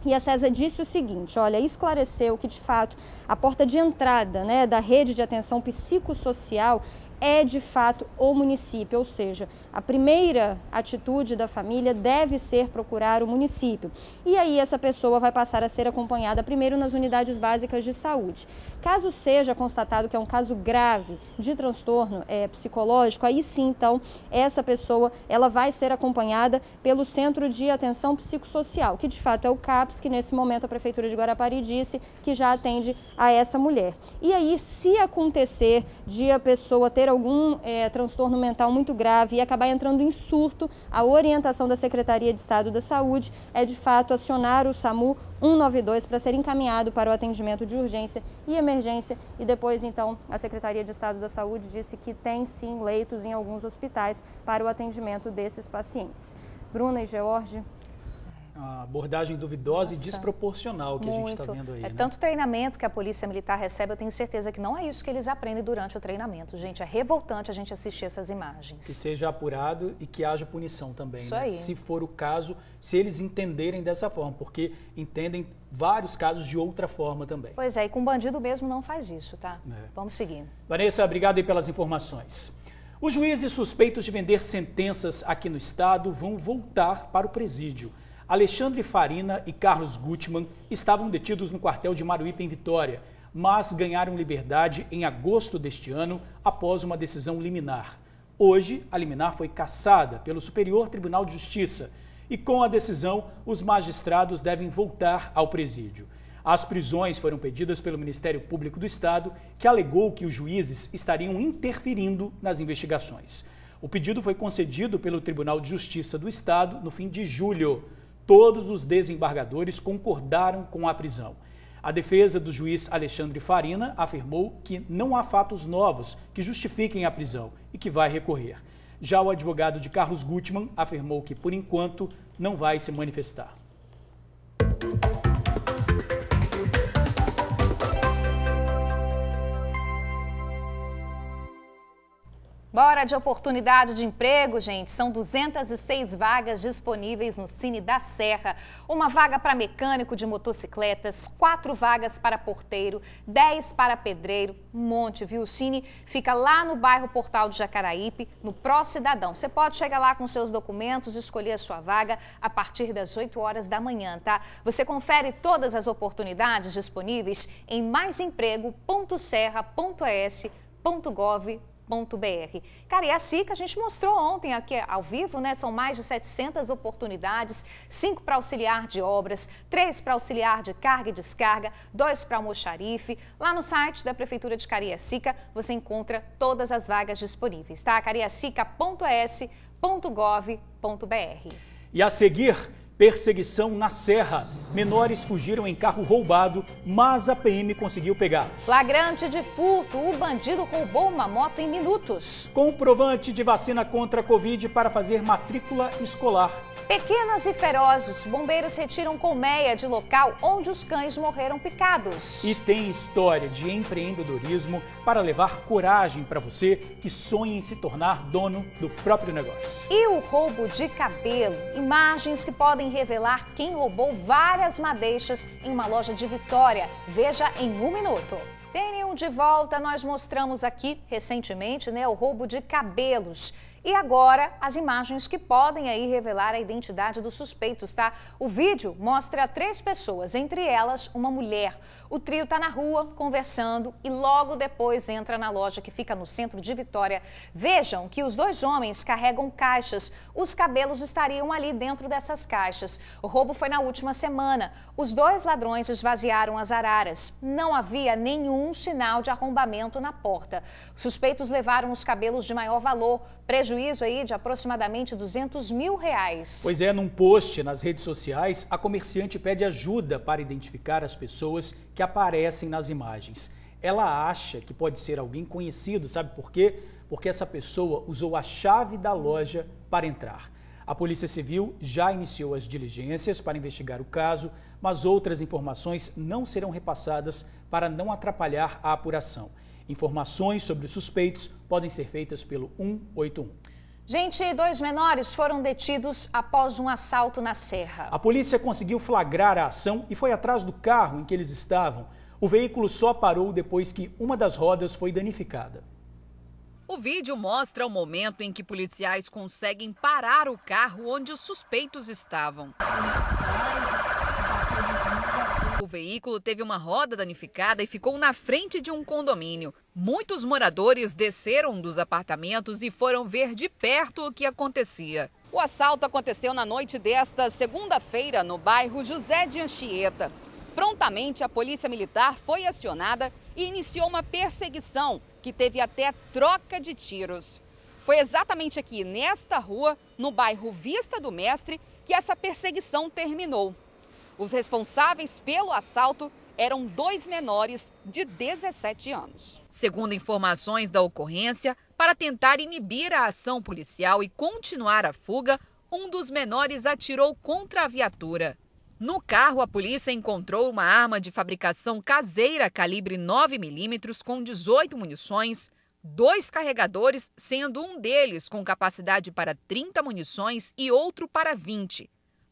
E a CESA disse o seguinte: olha, esclareceu que de fato a porta de entrada né, da rede de atenção psicossocial é de fato o município, ou seja, a primeira atitude da família deve ser procurar o município. E aí essa pessoa vai passar a ser acompanhada primeiro nas unidades básicas de saúde. Caso seja constatado que é um caso grave de transtorno é, psicológico, aí sim, então, essa pessoa ela vai ser acompanhada pelo Centro de Atenção Psicossocial, que de fato é o CAPS, que nesse momento a Prefeitura de Guarapari disse que já atende a essa mulher. E aí, se acontecer de a pessoa ter algum é, transtorno mental muito grave e acabar entrando em surto, a orientação da Secretaria de Estado da Saúde é de fato acionar o SAMU 192 para ser encaminhado para o atendimento de urgência e emergência. E depois então a Secretaria de Estado da Saúde disse que tem sim leitos em alguns hospitais para o atendimento desses pacientes. Bruna e George, uma abordagem duvidosa Nossa, e desproporcional que muito. a gente está vendo aí. É né? tanto treinamento que a Polícia Militar recebe, eu tenho certeza que não é isso que eles aprendem durante o treinamento. Gente, é revoltante a gente assistir essas imagens. Que seja apurado e que haja punição também. Isso né? aí. Se for o caso, se eles entenderem dessa forma, porque entendem vários casos de outra forma também. Pois é, e com bandido mesmo não faz isso, tá? É. Vamos seguindo. Vanessa, obrigado aí pelas informações. Os juízes suspeitos de vender sentenças aqui no estado vão voltar para o presídio. Alexandre Farina e Carlos Gutmann estavam detidos no quartel de Maruípe, em Vitória, mas ganharam liberdade em agosto deste ano após uma decisão liminar. Hoje, a liminar foi cassada pelo Superior Tribunal de Justiça e, com a decisão, os magistrados devem voltar ao presídio. As prisões foram pedidas pelo Ministério Público do Estado, que alegou que os juízes estariam interferindo nas investigações. O pedido foi concedido pelo Tribunal de Justiça do Estado no fim de julho todos os desembargadores concordaram com a prisão. A defesa do juiz Alexandre Farina afirmou que não há fatos novos que justifiquem a prisão e que vai recorrer. Já o advogado de Carlos Gutmann afirmou que, por enquanto, não vai se manifestar. Bora de oportunidade de emprego, gente. São 206 vagas disponíveis no Cine da Serra. Uma vaga para mecânico de motocicletas, quatro vagas para porteiro, 10 para pedreiro, um monte, viu? O Cine fica lá no bairro Portal de Jacaraípe, no Pró Cidadão. Você pode chegar lá com seus documentos, escolher a sua vaga a partir das 8 horas da manhã, tá? Você confere todas as oportunidades disponíveis em maisemprego.serra.es.gov.br assim que a gente mostrou ontem aqui ao vivo, né? São mais de 700 oportunidades, cinco para auxiliar de obras, três para auxiliar de carga e descarga, dois para almoxarife. Lá no site da Prefeitura de Cariacica você encontra todas as vagas disponíveis, tá? cariacica.es.gov.br. E a seguir, Perseguição na Serra. Menores fugiram em carro roubado, mas a PM conseguiu pegá-los. Flagrante de furto. O bandido roubou uma moto em minutos. Comprovante de vacina contra a Covid para fazer matrícula escolar. Pequenas e ferozes. Bombeiros retiram colmeia de local onde os cães morreram picados. E tem história de empreendedorismo para levar coragem para você que sonha em se tornar dono do próprio negócio. E o roubo de cabelo. Imagens que podem revelar quem roubou várias madeixas em uma loja de Vitória. Veja em um minuto. Tem um de volta, nós mostramos aqui recentemente né, o roubo de cabelos. E agora, as imagens que podem aí revelar a identidade dos suspeitos, tá? O vídeo mostra três pessoas, entre elas uma mulher. O trio está na rua conversando e logo depois entra na loja que fica no centro de Vitória. Vejam que os dois homens carregam caixas. Os cabelos estariam ali dentro dessas caixas. O roubo foi na última semana. Os dois ladrões esvaziaram as araras. Não havia nenhum sinal de arrombamento na porta. Os suspeitos levaram os cabelos de maior valor, prejuízo aí de aproximadamente 200 mil reais. Pois é, num post nas redes sociais, a comerciante pede ajuda para identificar as pessoas que aparecem nas imagens. Ela acha que pode ser alguém conhecido, sabe por quê? Porque essa pessoa usou a chave da loja para entrar. A Polícia Civil já iniciou as diligências para investigar o caso, mas outras informações não serão repassadas para não atrapalhar a apuração. Informações sobre os suspeitos podem ser feitas pelo 181. Gente, dois menores foram detidos após um assalto na Serra. A polícia conseguiu flagrar a ação e foi atrás do carro em que eles estavam. O veículo só parou depois que uma das rodas foi danificada. O vídeo mostra o momento em que policiais conseguem parar o carro onde os suspeitos estavam. O veículo teve uma roda danificada e ficou na frente de um condomínio. Muitos moradores desceram dos apartamentos e foram ver de perto o que acontecia. O assalto aconteceu na noite desta segunda-feira no bairro José de Anchieta. Prontamente, a polícia militar foi acionada e iniciou uma perseguição que teve até troca de tiros. Foi exatamente aqui, nesta rua, no bairro Vista do Mestre, que essa perseguição terminou. Os responsáveis pelo assalto eram dois menores de 17 anos. Segundo informações da ocorrência, para tentar inibir a ação policial e continuar a fuga, um dos menores atirou contra a viatura. No carro, a polícia encontrou uma arma de fabricação caseira calibre 9mm com 18 munições, dois carregadores, sendo um deles com capacidade para 30 munições e outro para 20.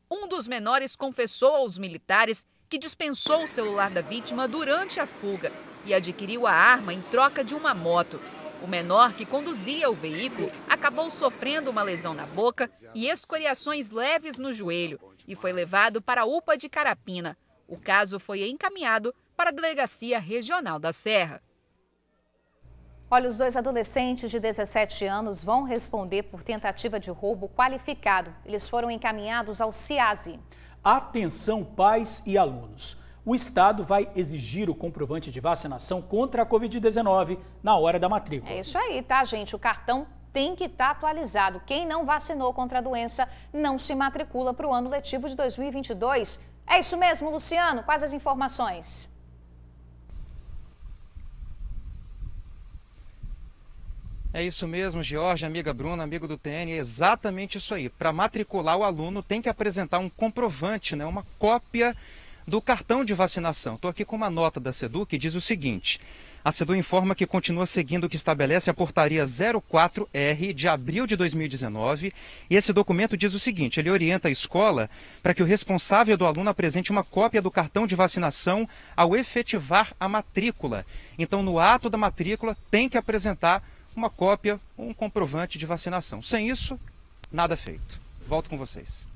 Um dos menores confessou aos militares que dispensou o celular da vítima durante a fuga e adquiriu a arma em troca de uma moto. O menor que conduzia o veículo acabou sofrendo uma lesão na boca e escoriações leves no joelho e foi levado para a UPA de Carapina. O caso foi encaminhado para a Delegacia Regional da Serra. Olha, os dois adolescentes de 17 anos vão responder por tentativa de roubo qualificado. Eles foram encaminhados ao CIASE. Atenção, pais e alunos. O Estado vai exigir o comprovante de vacinação contra a Covid-19 na hora da matrícula. É isso aí, tá, gente? O cartão tem que estar tá atualizado. Quem não vacinou contra a doença não se matricula para o ano letivo de 2022. É isso mesmo, Luciano? Quais as informações? É isso mesmo, Jorge, amiga Bruna, amigo do TN, é exatamente isso aí. Para matricular o aluno tem que apresentar um comprovante, né, uma cópia do cartão de vacinação. Estou aqui com uma nota da SEDU que diz o seguinte: a CEDU informa que continua seguindo o que estabelece a portaria 04R de abril de 2019 e esse documento diz o seguinte: ele orienta a escola para que o responsável do aluno apresente uma cópia do cartão de vacinação ao efetivar a matrícula. Então, no ato da matrícula, tem que apresentar uma cópia ou um comprovante de vacinação. Sem isso, nada feito. Volto com vocês.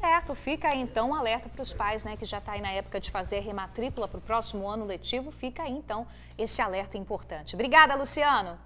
Certo, fica aí então um alerta para os pais, né, que já está aí na época de fazer rematrícula para o próximo ano letivo. Fica aí então esse alerta importante. Obrigada, Luciano.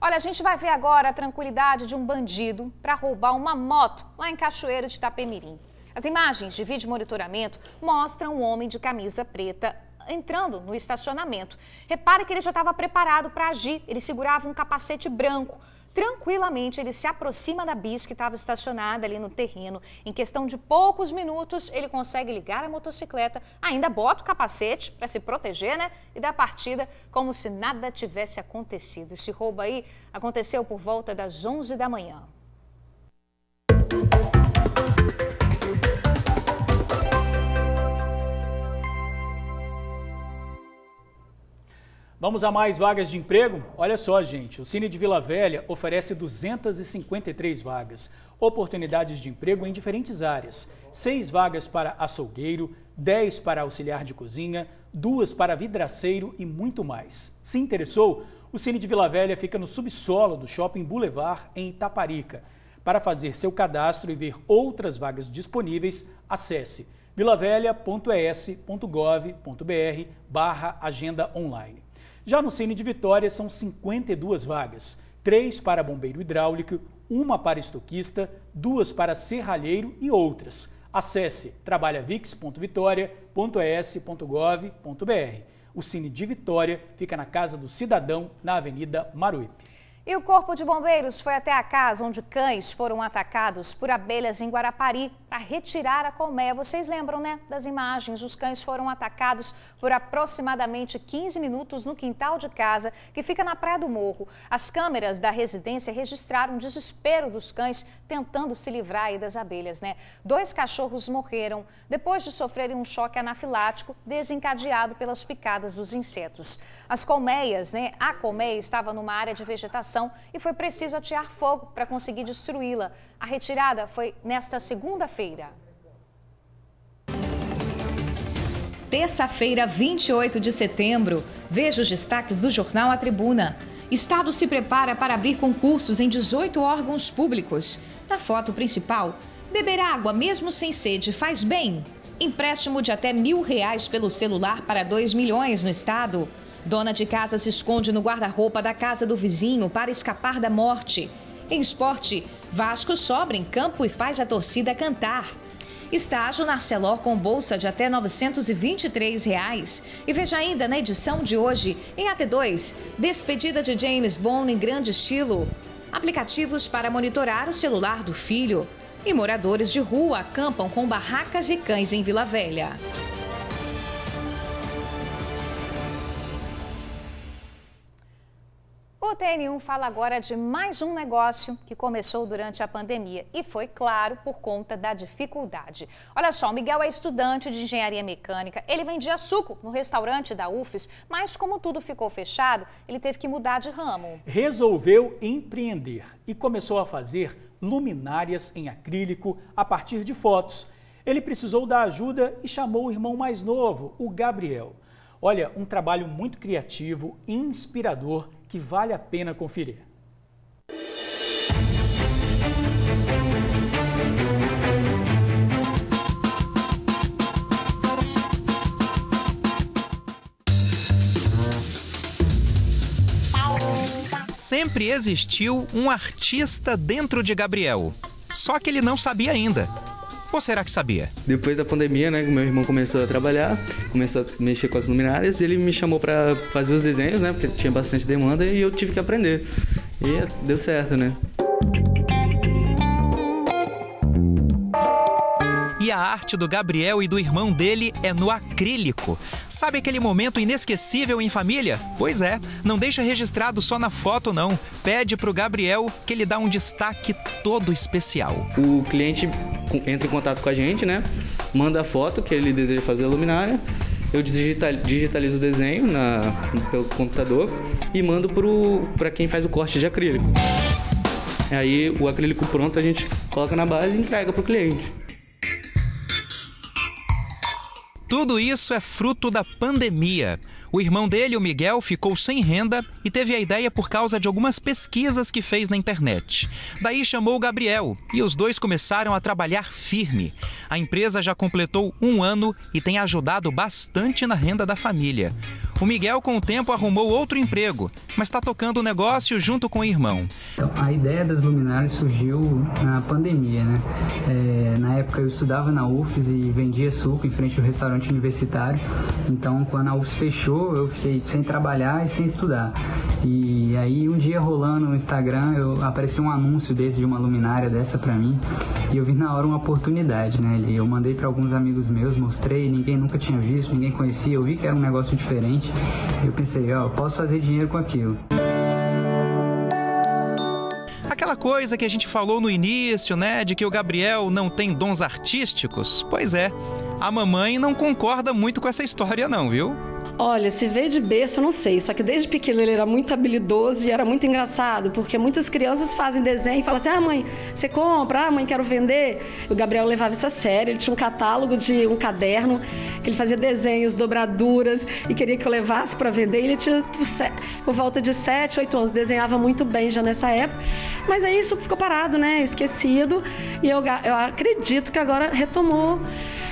Olha, a gente vai ver agora a tranquilidade de um bandido para roubar uma moto lá em Cachoeiro de Itapemirim. As imagens de vídeo monitoramento mostram um homem de camisa preta entrando no estacionamento. Repare que ele já estava preparado para agir, ele segurava um capacete branco. tranquilamente ele se aproxima da bis que estava estacionada ali no terreno. Em questão de poucos minutos, ele consegue ligar a motocicleta, ainda bota o capacete para se proteger, né? E dá partida como se nada tivesse acontecido. Esse roubo aí aconteceu por volta das 11 da manhã. Vamos a mais vagas de emprego? Olha só, gente, o Cine de Vila Velha oferece 253 vagas, oportunidades de emprego em diferentes áreas. Seis vagas para açougueiro, 10 para auxiliar de cozinha, duas para vidraceiro e muito mais. Se interessou? O Cine de Vila Velha fica no subsolo do Shopping Boulevard, em Itaparica. Para fazer seu cadastro e ver outras vagas disponíveis, acesse vilavelha.es.gov.br barra agenda online. Já no Cine de Vitória são 52 vagas, três para bombeiro hidráulico, uma para estoquista, duas para serralheiro e outras. Acesse trabalhavix.vitoria.es.gov.br. O Cine de Vitória fica na Casa do Cidadão, na Avenida Maruípe. E o Corpo de Bombeiros foi até a casa onde cães foram atacados por abelhas em Guarapari para retirar a colmeia. Vocês lembram, né, das imagens? Os cães foram atacados por aproximadamente 15 minutos no quintal de casa, que fica na Praia do Morro. As câmeras da residência registraram o desespero dos cães tentando se livrar das abelhas, né? Dois cachorros morreram depois de sofrerem um choque anafilático desencadeado pelas picadas dos insetos. As colmeias, né? A colmeia estava numa área de vegetação e foi preciso atear fogo para conseguir destruí-la. A retirada foi nesta segunda-feira. Terça-feira, 28 de setembro. Veja os destaques do jornal A Tribuna. Estado se prepara para abrir concursos em 18 órgãos públicos. Na foto principal, beber água mesmo sem sede faz bem. Empréstimo de até mil reais pelo celular para 2 milhões no estado. Dona de casa se esconde no guarda-roupa da casa do vizinho para escapar da morte. Em esporte, Vasco sobra em campo e faz a torcida cantar. Estágio na Arcelor com bolsa de até 923 reais. E veja ainda na edição de hoje, em AT2, despedida de James Bond em grande estilo. Aplicativos para monitorar o celular do filho. E moradores de rua acampam com barracas e cães em Vila Velha. O TN1 fala agora de mais um negócio que começou durante a pandemia e foi, claro, por conta da dificuldade. Olha só, o Miguel é estudante de engenharia mecânica, ele vendia suco no restaurante da UFES, mas como tudo ficou fechado, ele teve que mudar de ramo. Resolveu empreender e começou a fazer luminárias em acrílico a partir de fotos. Ele precisou da ajuda e chamou o irmão mais novo, o Gabriel. Olha, um trabalho muito criativo, inspirador que vale a pena conferir. Sempre existiu um artista dentro de Gabriel. Só que ele não sabia ainda. Ou será que sabia? Depois da pandemia, né, meu irmão começou a trabalhar, começou a mexer com as luminárias, ele me chamou para fazer os desenhos, né, porque tinha bastante demanda e eu tive que aprender. E deu certo, né? A arte do Gabriel e do irmão dele é no acrílico. Sabe aquele momento inesquecível em família? Pois é, não deixa registrado só na foto não. Pede pro Gabriel que ele dá um destaque todo especial. O cliente entra em contato com a gente, né? Manda a foto que ele deseja fazer a luminária. Eu digitalizo o desenho na, pelo computador e mando para quem faz o corte de acrílico. Aí o acrílico pronto a gente coloca na base e entrega para o cliente. Tudo isso é fruto da pandemia. O irmão dele, o Miguel, ficou sem renda e teve a ideia por causa de algumas pesquisas que fez na internet. Daí chamou o Gabriel e os dois começaram a trabalhar firme. A empresa já completou um ano e tem ajudado bastante na renda da família. O Miguel, com o tempo, arrumou outro emprego, mas está tocando o negócio junto com o irmão. Então, a ideia das luminárias surgiu na pandemia, né? É, na época eu estudava na UFES e vendia suco em frente ao restaurante universitário. Então, quando a UFES fechou, eu fiquei sem trabalhar e sem estudar. E aí, um dia rolando no Instagram, eu apareceu um anúncio desse de uma luminária dessa para mim e eu vi na hora uma oportunidade, né? Eu mandei para alguns amigos meus, mostrei, ninguém nunca tinha visto, ninguém conhecia, eu vi que era um negócio diferente. Eu pensei, ó, posso fazer dinheiro com aquilo. Aquela coisa que a gente falou no início, né, de que o Gabriel não tem dons artísticos? Pois é, a mamãe não concorda muito com essa história não, viu? Olha, se vê de berço, eu não sei. Só que desde pequeno ele era muito habilidoso e era muito engraçado, porque muitas crianças fazem desenho e falam assim: ah, mãe, você compra? Ah, mãe, quero vender. O Gabriel levava isso a sério. Ele tinha um catálogo de um caderno que ele fazia desenhos, dobraduras e queria que eu levasse para vender. Ele tinha por, por volta de 7, 8 anos. Desenhava muito bem já nessa época. Mas aí isso ficou parado, né? Esquecido. E eu, eu acredito que agora retomou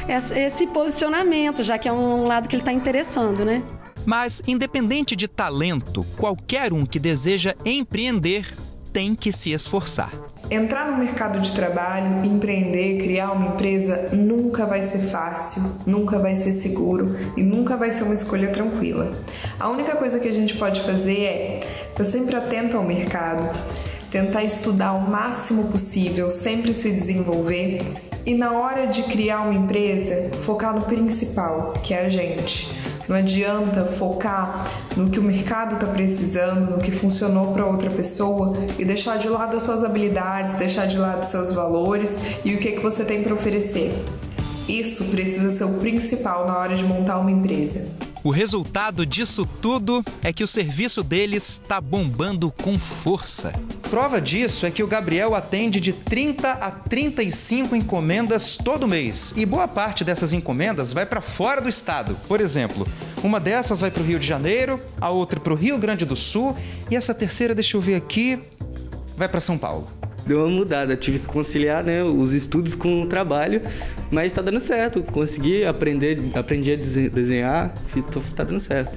esse posicionamento, já que é um lado que ele está interessando, né? Mas, independente de talento, qualquer um que deseja empreender tem que se esforçar. Entrar no mercado de trabalho, empreender, criar uma empresa nunca vai ser fácil, nunca vai ser seguro e nunca vai ser uma escolha tranquila. A única coisa que a gente pode fazer é estar sempre atento ao mercado, tentar estudar o máximo possível, sempre se desenvolver e na hora de criar uma empresa, focar no principal, que é a gente. Não adianta focar no que o mercado está precisando, no que funcionou para outra pessoa e deixar de lado as suas habilidades, deixar de lado seus valores e o que, que você tem para oferecer. Isso precisa ser o principal na hora de montar uma empresa. O resultado disso tudo é que o serviço deles está bombando com força. Prova disso é que o Gabriel atende de 30 a 35 encomendas todo mês. E boa parte dessas encomendas vai para fora do estado. Por exemplo, uma dessas vai para o Rio de Janeiro, a outra para o Rio Grande do Sul e essa terceira, deixa eu ver aqui, vai para São Paulo deu uma mudada. Tive que conciliar né, os estudos com o trabalho, mas está dando certo. Consegui aprender, aprendi a desenhar, está dando certo.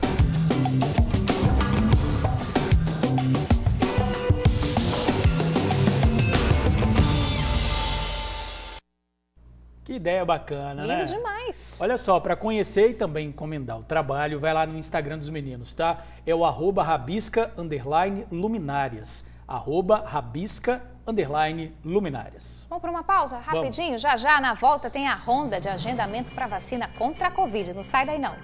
Que ideia bacana, Lindo né? demais. Olha só, para conhecer e também encomendar o trabalho, vai lá no Instagram dos meninos, tá? É o arroba rabisca underline luminárias. Arroba rabisca underline luminárias. Vamos para uma pausa rapidinho? Vamos. Já já na volta tem a ronda de agendamento para vacina contra a Covid. Não sai daí não.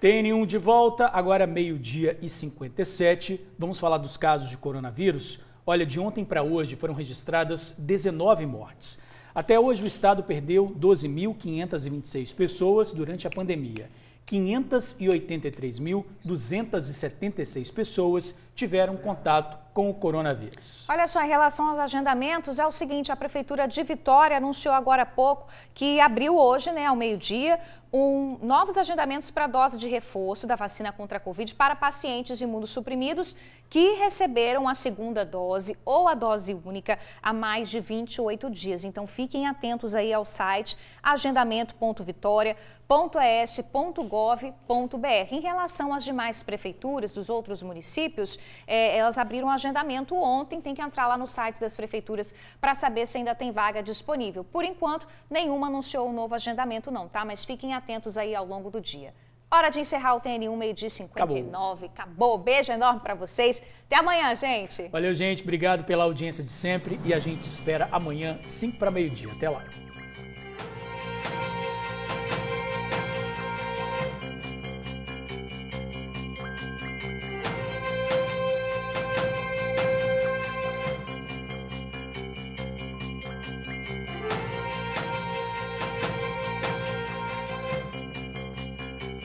TN1 de volta, agora meio-dia e 57. Vamos falar dos casos de coronavírus. Olha, de ontem para hoje foram registradas 19 mortes. Até hoje o estado perdeu 12.526 pessoas durante a pandemia. 583.276 pessoas tiveram contato com o coronavírus. Olha só, em relação aos agendamentos, é o seguinte, a Prefeitura de Vitória anunciou agora há pouco que abriu hoje, né, ao meio-dia, um, novos agendamentos para dose de reforço da vacina contra a Covid para pacientes imunossuprimidos que receberam a segunda dose ou a dose única há mais de 28 dias. Então, fiquem atentos aí ao site agendamento.vitória.es.gov.br. Em relação às demais prefeituras dos outros municípios, é, elas abriram agendamento ontem, tem que entrar lá no site das prefeituras para saber se ainda tem vaga disponível. Por enquanto, nenhuma anunciou um novo agendamento não, tá? Mas fiquem atentos aí ao longo do dia. Hora de encerrar o TN1, meio-dia 59. Acabou. Acabou. Beijo enorme para vocês. Até amanhã, gente. Valeu, gente. Obrigado pela audiência de sempre. E a gente espera amanhã, 5 para meio-dia. Até lá.